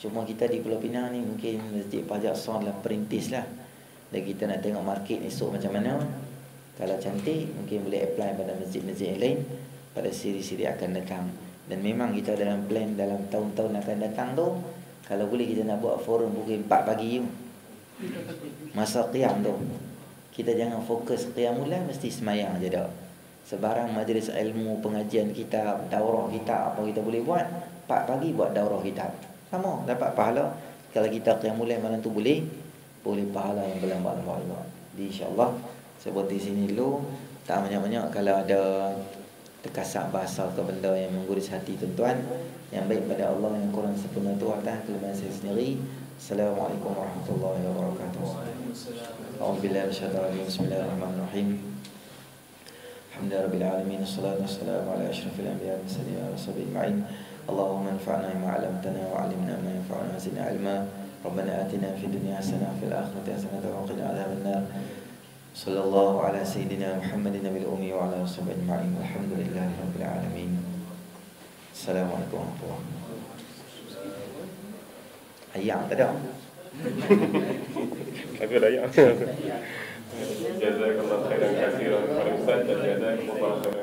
cuma kita di Pulau Pinang ni mungkin Masjid Pajak Sor adalah perintis lah. Dan kita nak tengok market esok macam mana. Kalau cantik mungkin boleh apply pada masjid-masjid yang lain pada siri-siri akan datang. Dan memang kita dalam plan dalam tahun-tahun akan datang tu kalau boleh kita nak buat forum pukul 4 pagi tu. Masa qiyam tu. Kita jangan fokus qiyam mulai mesti semayang je dah. Sebarang majlis ilmu pengajian kita daurah kita apa kita boleh buat pak pagi buat daurah kita sama dapat pahala kalau kita qiyam mulai malam tu boleh boleh pahala yang berlambak-lambak di insyaallah sebut di sini dulu tak banyak-banyak kalau ada terkasak bahasa ke benda yang mengguris hati tuan-tuan yang baik pada Allah yang kurang sempurna tu atas kelemahan saya sendiri Assalamualaikum warahmatullahi wabarakatuh Alhamdulillah Bismillahirrahmanirrahim الحمد لله رب العالمين الصلاة والسلام على أشرف الأنبياء والمرسلين وصحبه أجمعين اللهم انفعنا بما علمتنا وعلمنا ما ينفعنا وزدنا علما. ربنا آتنا في الدنيا حسنة وفي الآخرة حسنة وقنا عذاب النار. صلى الله على سيدنا محمد النبي الأمي وعلى آله وصحبه أجمعين. والحمد لله رب العالمين. السلام عليكم ورحمة الله. أيام تدعو. ada ayam. Jazakallah khairan katsiran kepada Ustaz dan jazakumullah khairan